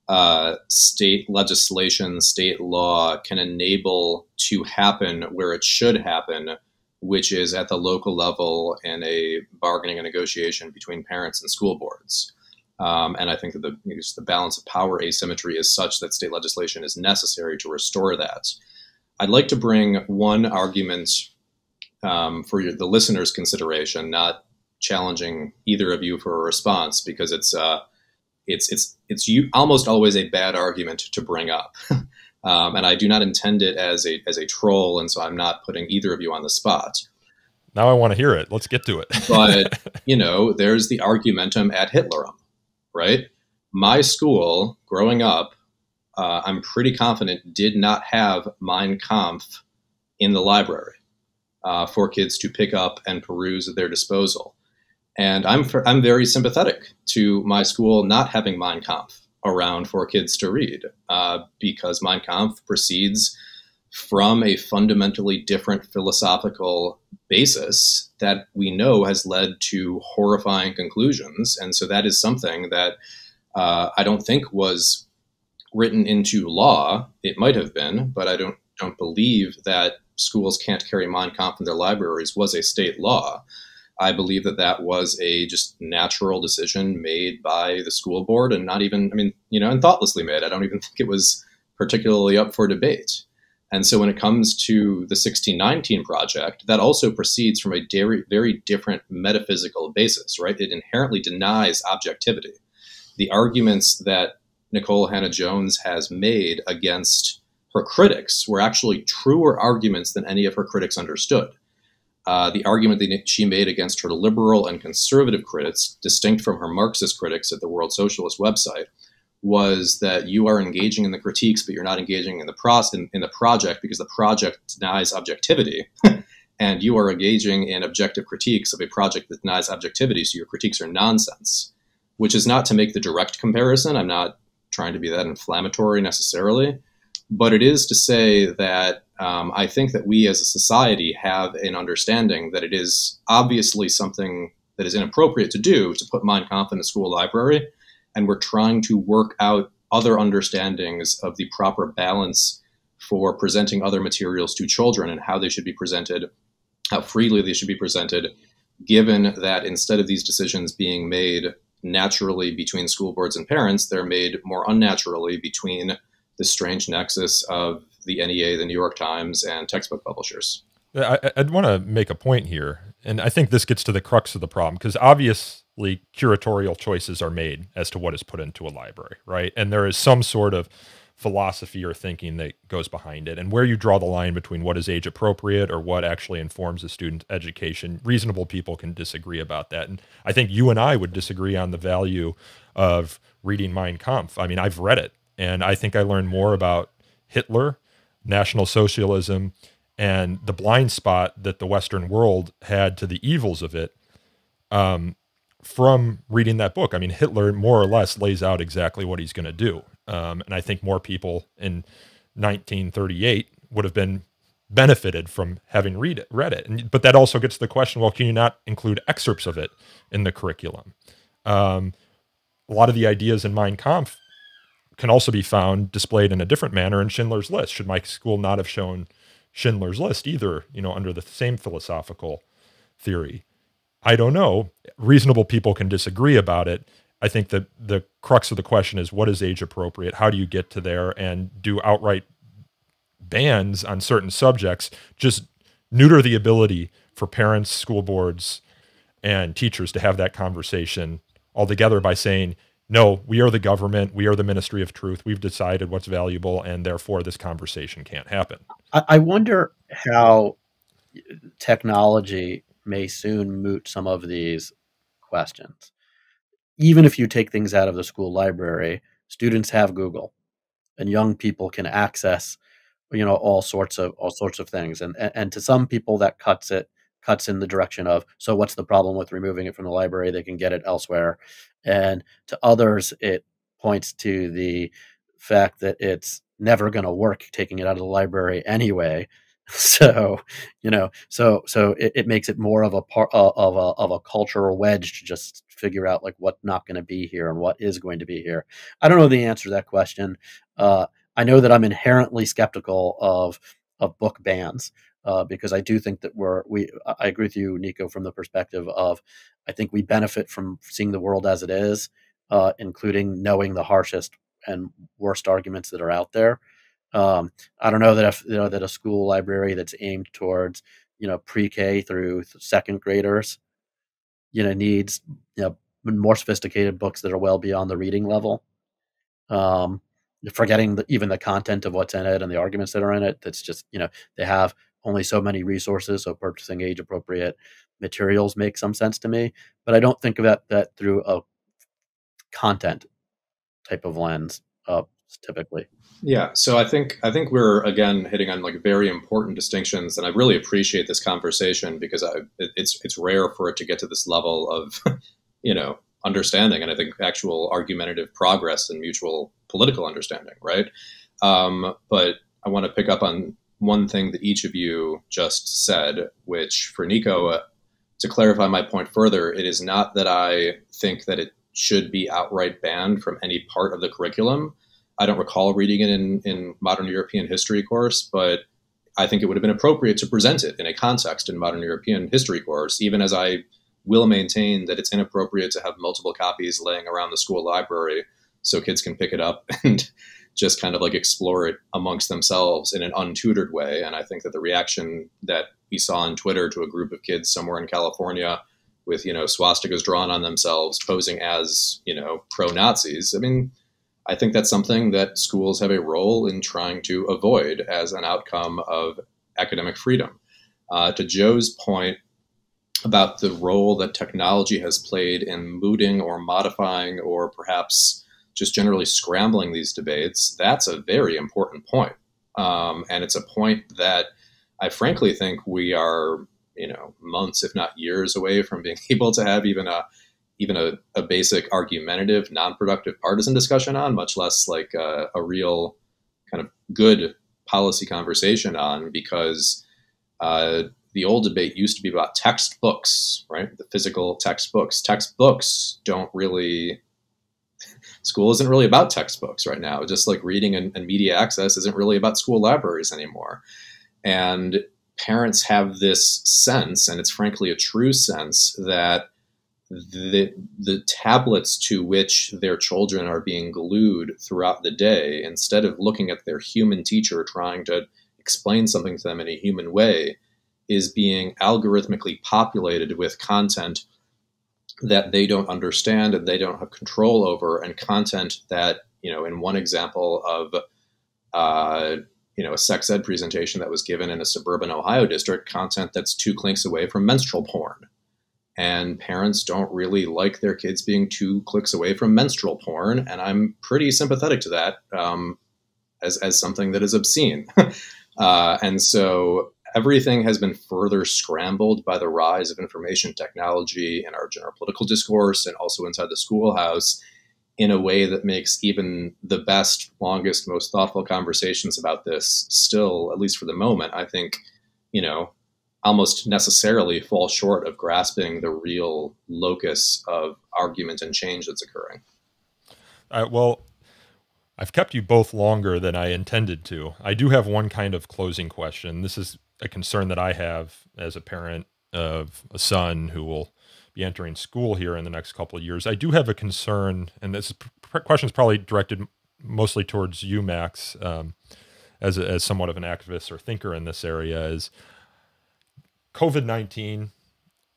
Speaker 10: uh, state legislation, state law can enable to happen where it should happen, which is at the local level in a bargaining and negotiation between parents and school boards. Um, and I think that the, the balance of power asymmetry is such that state legislation is necessary to restore that. I'd like to bring one argument um, for your, the listener's consideration, not challenging either of you for a response, because it's uh, it's it's it's you, almost always a bad argument to bring up, um, and I do not intend it as a as a troll, and so I'm not putting either of you on the spot.
Speaker 8: Now I want to hear it. Let's get to it.
Speaker 10: but you know, there's the argumentum ad Hitlerum, right? My school, growing up, uh, I'm pretty confident, did not have Mein Kampf in the library uh, for kids to pick up and peruse at their disposal. And I'm, I'm very sympathetic to my school not having Mein Kampf around for kids to read uh, because Mein Kampf proceeds from a fundamentally different philosophical basis that we know has led to horrifying conclusions. And so that is something that uh, I don't think was written into law. It might have been, but I don't don't believe that schools can't carry Mein Kampf in their libraries was a state law. I believe that that was a just natural decision made by the school board and not even, I mean, you know, and thoughtlessly made. I don't even think it was particularly up for debate. And so when it comes to the 1619 project, that also proceeds from a very, very different metaphysical basis, right? It inherently denies objectivity. The arguments that Nikole Hannah-Jones has made against her critics were actually truer arguments than any of her critics understood. Uh, the argument that she made against her liberal and conservative critics, distinct from her Marxist critics at the World Socialist website, was that you are engaging in the critiques, but you're not engaging in the process in, in the project because the project denies objectivity, and you are engaging in objective critiques of a project that denies objectivity. So your critiques are nonsense. Which is not to make the direct comparison. I'm not trying to be that inflammatory necessarily, but it is to say that um, I think that we as a society have an understanding that it is obviously something that is inappropriate to do to put Mein Kampf in a school library, and we're trying to work out other understandings of the proper balance for presenting other materials to children and how they should be presented, how freely they should be presented, given that instead of these decisions being made naturally between school boards and parents, they're made more unnaturally between the strange nexus of the NEA, the New York Times, and textbook publishers.
Speaker 8: I, would want to make a point here, and I think this gets to the crux of the problem because obviously curatorial choices are made as to what is put into a library, right? And there is some sort of philosophy or thinking that goes behind it, and where you draw the line between what is age appropriate or what actually informs a student education. Reasonable people can disagree about that, and I think you and I would disagree on the value of reading Mein Kampf. I mean, I've read it, and I think I learned more about Hitler National Socialism, and the blind spot that the Western world had to the evils of it um, from reading that book. I mean, Hitler more or less lays out exactly what he's going to do. Um, and I think more people in 1938 would have been benefited from having read it, read it. And, but that also gets to the question well, can you not include excerpts of it in the curriculum? Um, a lot of the ideas in Mein Kampf can also be found displayed in a different manner in Schindler's List. Should my school not have shown Schindler's List either, you know, under the same philosophical theory? I don't know. Reasonable people can disagree about it. I think that the crux of the question is what is age appropriate? How do you get to there and do outright bans on certain subjects just neuter the ability for parents, school boards, and teachers to have that conversation altogether by saying, no, we are the government, we are the Ministry of Truth, we've decided what's valuable, and therefore this conversation can't happen.
Speaker 9: I wonder how technology may soon moot some of these questions. Even if you take things out of the school library, students have Google, and young people can access, you know, all sorts of all sorts of things. And and, and to some people, that cuts it cuts in the direction of so what's the problem with removing it from the library? They can get it elsewhere. And to others it points to the fact that it's never going to work taking it out of the library anyway. So you know so so it, it makes it more of a part uh, of a of a cultural wedge to just figure out like what's not going to be here and what is going to be here. I don't know the answer to that question. Uh, i know that i'm inherently skeptical of of book bans uh, because I do think that we're we I agree with you, Nico, from the perspective of I think we benefit from seeing the world as it is, uh, including knowing the harshest and worst arguments that are out there. Um, I don't know that if you know that a school library that's aimed towards you know pre-K through second graders, you know, needs you know more sophisticated books that are well beyond the reading level. Um, forgetting the, even the content of what's in it and the arguments that are in it. That's just you know they have only so many resources, so purchasing age appropriate materials makes some sense to me. But I don't think of that, that through a content type of lens, uh, typically.
Speaker 10: Yeah, so I think I think we're again hitting on like very important distinctions, and I really appreciate this conversation because I, it's it's rare for it to get to this level of, you know, understanding, and I think actual argumentative progress and mutual political understanding, right? Um, but I want to pick up on one thing that each of you just said, which for Nico, uh, to clarify my point further, it is not that I think that it should be outright banned from any part of the curriculum. I don't recall reading it in, in modern European history course, but I think it would have been appropriate to present it in a context in modern European history course, even as I will maintain that it's inappropriate to have multiple copies laying around the school library so kids can pick it up and just kind of like explore it amongst themselves in an untutored way. And I think that the reaction that we saw on Twitter to a group of kids somewhere in California with, you know, swastikas drawn on themselves posing as, you know, pro Nazis. I mean, I think that's something that schools have a role in trying to avoid as an outcome of academic freedom. Uh, to Joe's point about the role that technology has played in mooting or modifying or perhaps just generally scrambling these debates, that's a very important point. Um, and it's a point that I frankly think we are, you know, months, if not years away from being able to have even a even a, a basic argumentative, non-productive partisan discussion on, much less like a, a real kind of good policy conversation on, because uh, the old debate used to be about textbooks, right? The physical textbooks. Textbooks don't really school isn't really about textbooks right now. Just like reading and, and, media access isn't really about school libraries anymore. And parents have this sense, and it's frankly a true sense, that the, the tablets to which their children are being glued throughout the day, instead of looking at their human teacher trying to explain something to them in a human way, is being algorithmically populated with content that they don't understand and they don't have control over, and content that, you know, in one example of, uh, you know, a sex ed presentation that was given in a suburban Ohio district, content that's two clicks away from menstrual porn. And parents don't really like their kids being two clicks away from menstrual porn and i'm pretty sympathetic to that um, as, as something that is obscene. Uh, and so everything has been further scrambled by the rise of information technology in our general political discourse and also inside the schoolhouse in a way that makes even the best longest most thoughtful conversations about this still at least for the moment i think you know almost necessarily fall short of grasping the real locus of argument and change that's occurring.
Speaker 8: Uh, well, I've kept you both longer than I intended to. I do have one kind of closing question. This is a concern that I have as a parent of a son who will be entering school here in the next couple of years. I do have a concern, and this question is probably directed mostly towards you, Max, um, as, a, as somewhat of an activist or thinker in this area. Is COVID 19,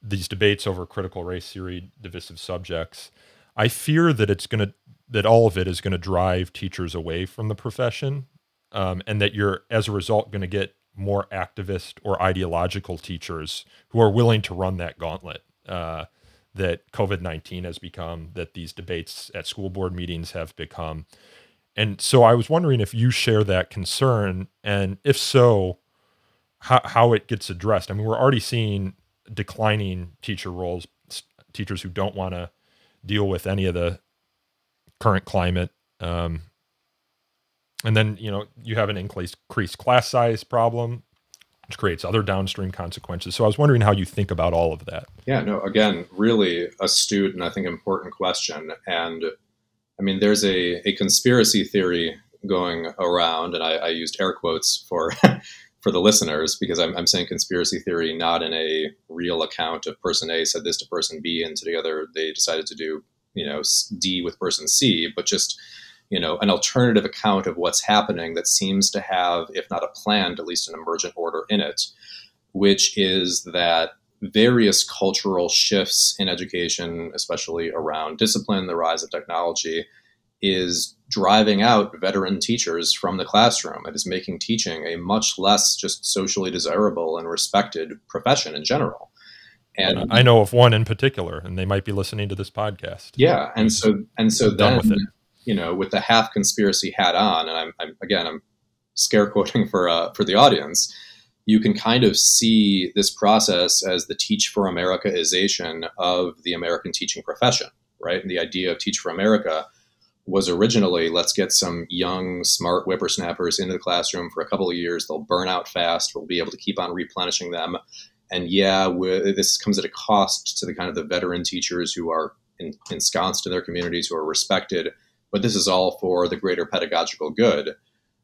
Speaker 8: these debates over critical race theory, divisive subjects, I fear that it's going to, that all of it is going to drive teachers away from the profession. Um, and that you're, as a result, going to get more activist or ideological teachers who are willing to run that gauntlet uh, that COVID 19 has become, that these debates at school board meetings have become. And so I was wondering if you share that concern. And if so, how, how it gets addressed. I mean, we're already seeing declining teacher roles, teachers who don't want to deal with any of the current climate. Um, and then, you know, you have an increased, class size problem, which creates other downstream consequences. So I was wondering how you think about all of that.
Speaker 10: Yeah, no, again, really astute and I think important question. And I mean, there's a, a conspiracy theory going around, and I, I used air quotes for for the listeners because I'm, I'm saying conspiracy theory not in a real account of person A said this to person B and together they decided to do you know D with person C, but just you know an alternative account of what's happening that seems to have, if not a planned, at least an emergent order in it, which is that various cultural shifts in education, especially around discipline, the rise of technology, is driving out veteran teachers from the classroom. It is making teaching a much less just socially desirable and respected profession in general.
Speaker 8: And I know of one in particular, and they might be listening to this podcast.
Speaker 10: Yeah, and so and so then you know, with the half conspiracy hat on, and I'm, I'm again I'm scare quoting for uh, for the audience. You can kind of see this process as the Teach for Americaization of the American teaching profession, right? And the idea of Teach for America was originally let's get some young, smart whippersnappers into the classroom for a couple of years. They'll burn out fast. We'll be able to keep on replenishing them. And yeah, this comes at a cost to the kind of the veteran teachers who are in, ensconced in their communities, who are respected. But this is all for the greater pedagogical good.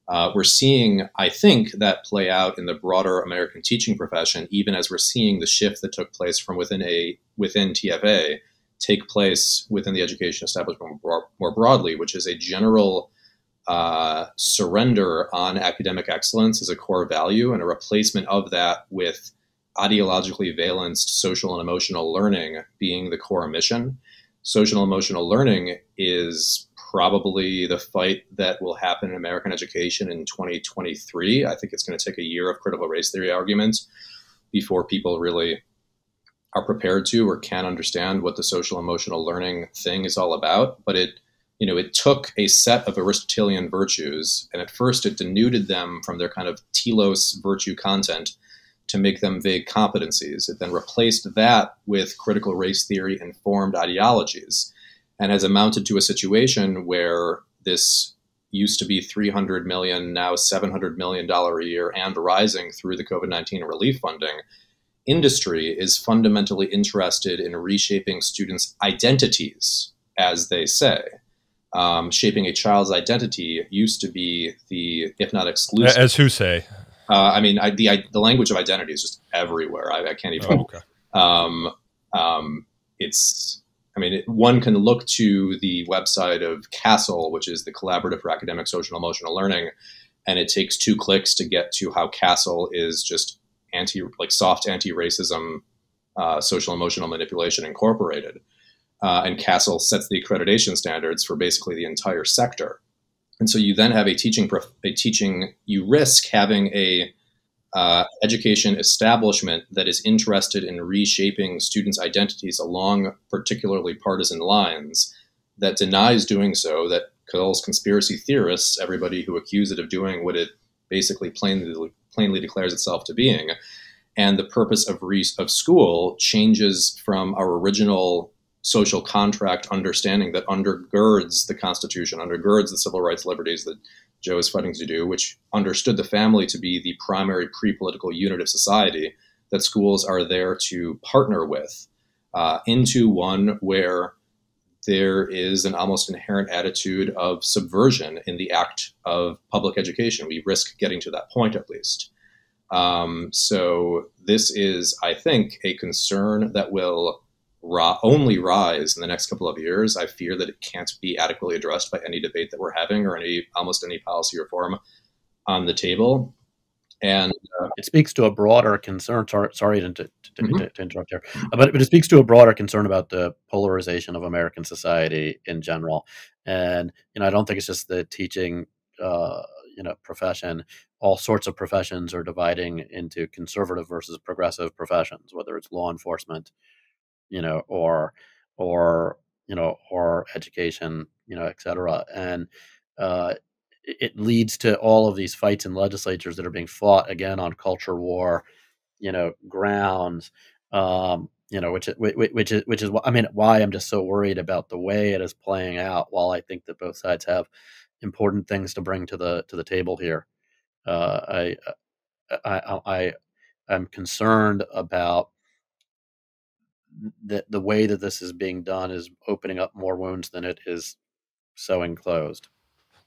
Speaker 10: Uh, we're seeing, I think, that play out in the broader American teaching profession, even as we're seeing the shift that took place from within a within TFA take place within the education establishment more, broadly, which is a general uh, surrender on academic excellence as a core value and a replacement of that with ideologically valenced social and emotional learning being the core mission. Social and emotional learning is probably the fight that will happen in American education in 2023. I think it's going to take a year of critical race theory arguments before people really are prepared to or can understand what the social emotional learning thing is all about. But it, you know, it took a set of Aristotelian virtues, and at first it denuded them from their kind of telos virtue content to make them vague competencies. It then replaced that with critical race theory informed ideologies and has amounted to a situation where this used to be 300 million, now 700 million dollar a year and rising through the COVID-19 relief funding. Industry is fundamentally interested in reshaping students' identities, as they say. Um, shaping a child's identity used to be the, if not exclusive,
Speaker 8: as who say,
Speaker 10: uh, I mean, I, the I, the language of identity is just everywhere. I, I can't even.
Speaker 8: Oh, okay.
Speaker 10: Um, um, it's. I mean, it, one can look to the website of CASEL, which is the Collaborative for Academic Social and Emotional Learning, and it takes two clicks to get to how CASEL is just anti, like soft anti-racism, uh, social emotional manipulation incorporated. Uh, and CASEL sets the accreditation standards for basically the entire sector. And so you then have a teaching a teaching you risk having a uh, education establishment that is interested in reshaping students' identities along particularly partisan lines that denies doing so, that calls conspiracy theorists, everybody who accuses it of doing what it basically plainly plainly declares itself to being. And the purpose of re- of school changes from our original social contract understanding that undergirds the Constitution, undergirds the civil rights liberties that Joe is fighting to do, which understood the family to be the primary pre political unit of society that schools are there to partner with, uh, into one where there is an almost inherent attitude of subversion in the act of public education. We risk getting to that point at least. Um, so, this is, I think, a concern that will only rise in the next couple of years, I fear that it can't be adequately addressed by any debate that we're having or any almost any policy reform on the table. And
Speaker 9: uh, it speaks to a broader concern. Sorry, sorry to, to, mm-hmm. to, to interrupt here, but, but it speaks to a broader concern about the polarization of American society in general. And you know, I don't think it's just the teaching, uh, you know, profession. All sorts of professions are dividing into conservative versus progressive professions, whether it's law enforcement, you know, or or you know, or education, you know, et cetera. And uh, it leads to all of these fights in legislatures that are being fought again on culture war, you know, grounds. Um, you know, which which is which is I mean, why I'm just so worried about the way it is playing out. While I think that both sides have important things to bring to the to the table here, uh, I, I I I'm concerned about the the way that this is being done is opening up more wounds than it is sewing closed.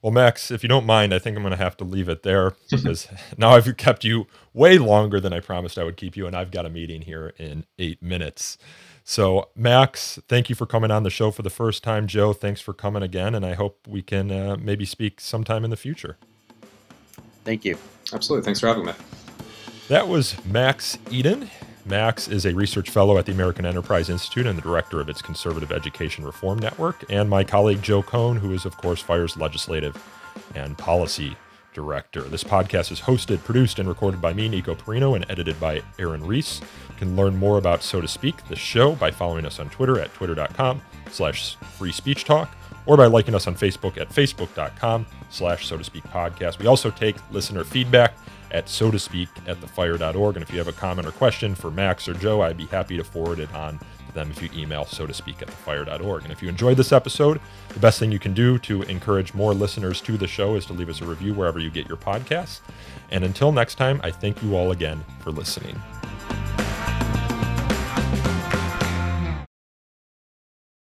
Speaker 8: Well, Max, if you don't mind, I think I'm going to have to leave it there because now I've kept you way longer than I promised I would keep you, and I've got a meeting here in eight minutes. So, Max, thank you for coming on the show for the first time. Joe, thanks for coming again, and I hope we can uh, maybe speak sometime in the future.
Speaker 9: Thank you.
Speaker 10: Absolutely. Thanks for having me.
Speaker 8: That was Max Eden. Max is a research fellow at the American Enterprise Institute and the director of its Conservative Education Reform Network, and my colleague Joe Cohn, who is, of course, FIRE's legislative and policy director. This podcast is hosted, produced, and recorded by me, Nico Perino, and edited by Aaron Reese. You can learn more about So to Speak, the show, by following us on Twitter at twitter.com slash free speech talk or by liking us on Facebook at facebook.com slash so to speak podcast. We also take listener feedback at so to speak at thefire.org. And if you have a comment or question for Max or Joe, I'd be happy to forward it on to them if you email so to speak at thefire.org. And if you enjoyed this episode, the best thing you can do to encourage more listeners to the show is to leave us a review wherever you get your podcasts. And until next time, I thank you all again for listening.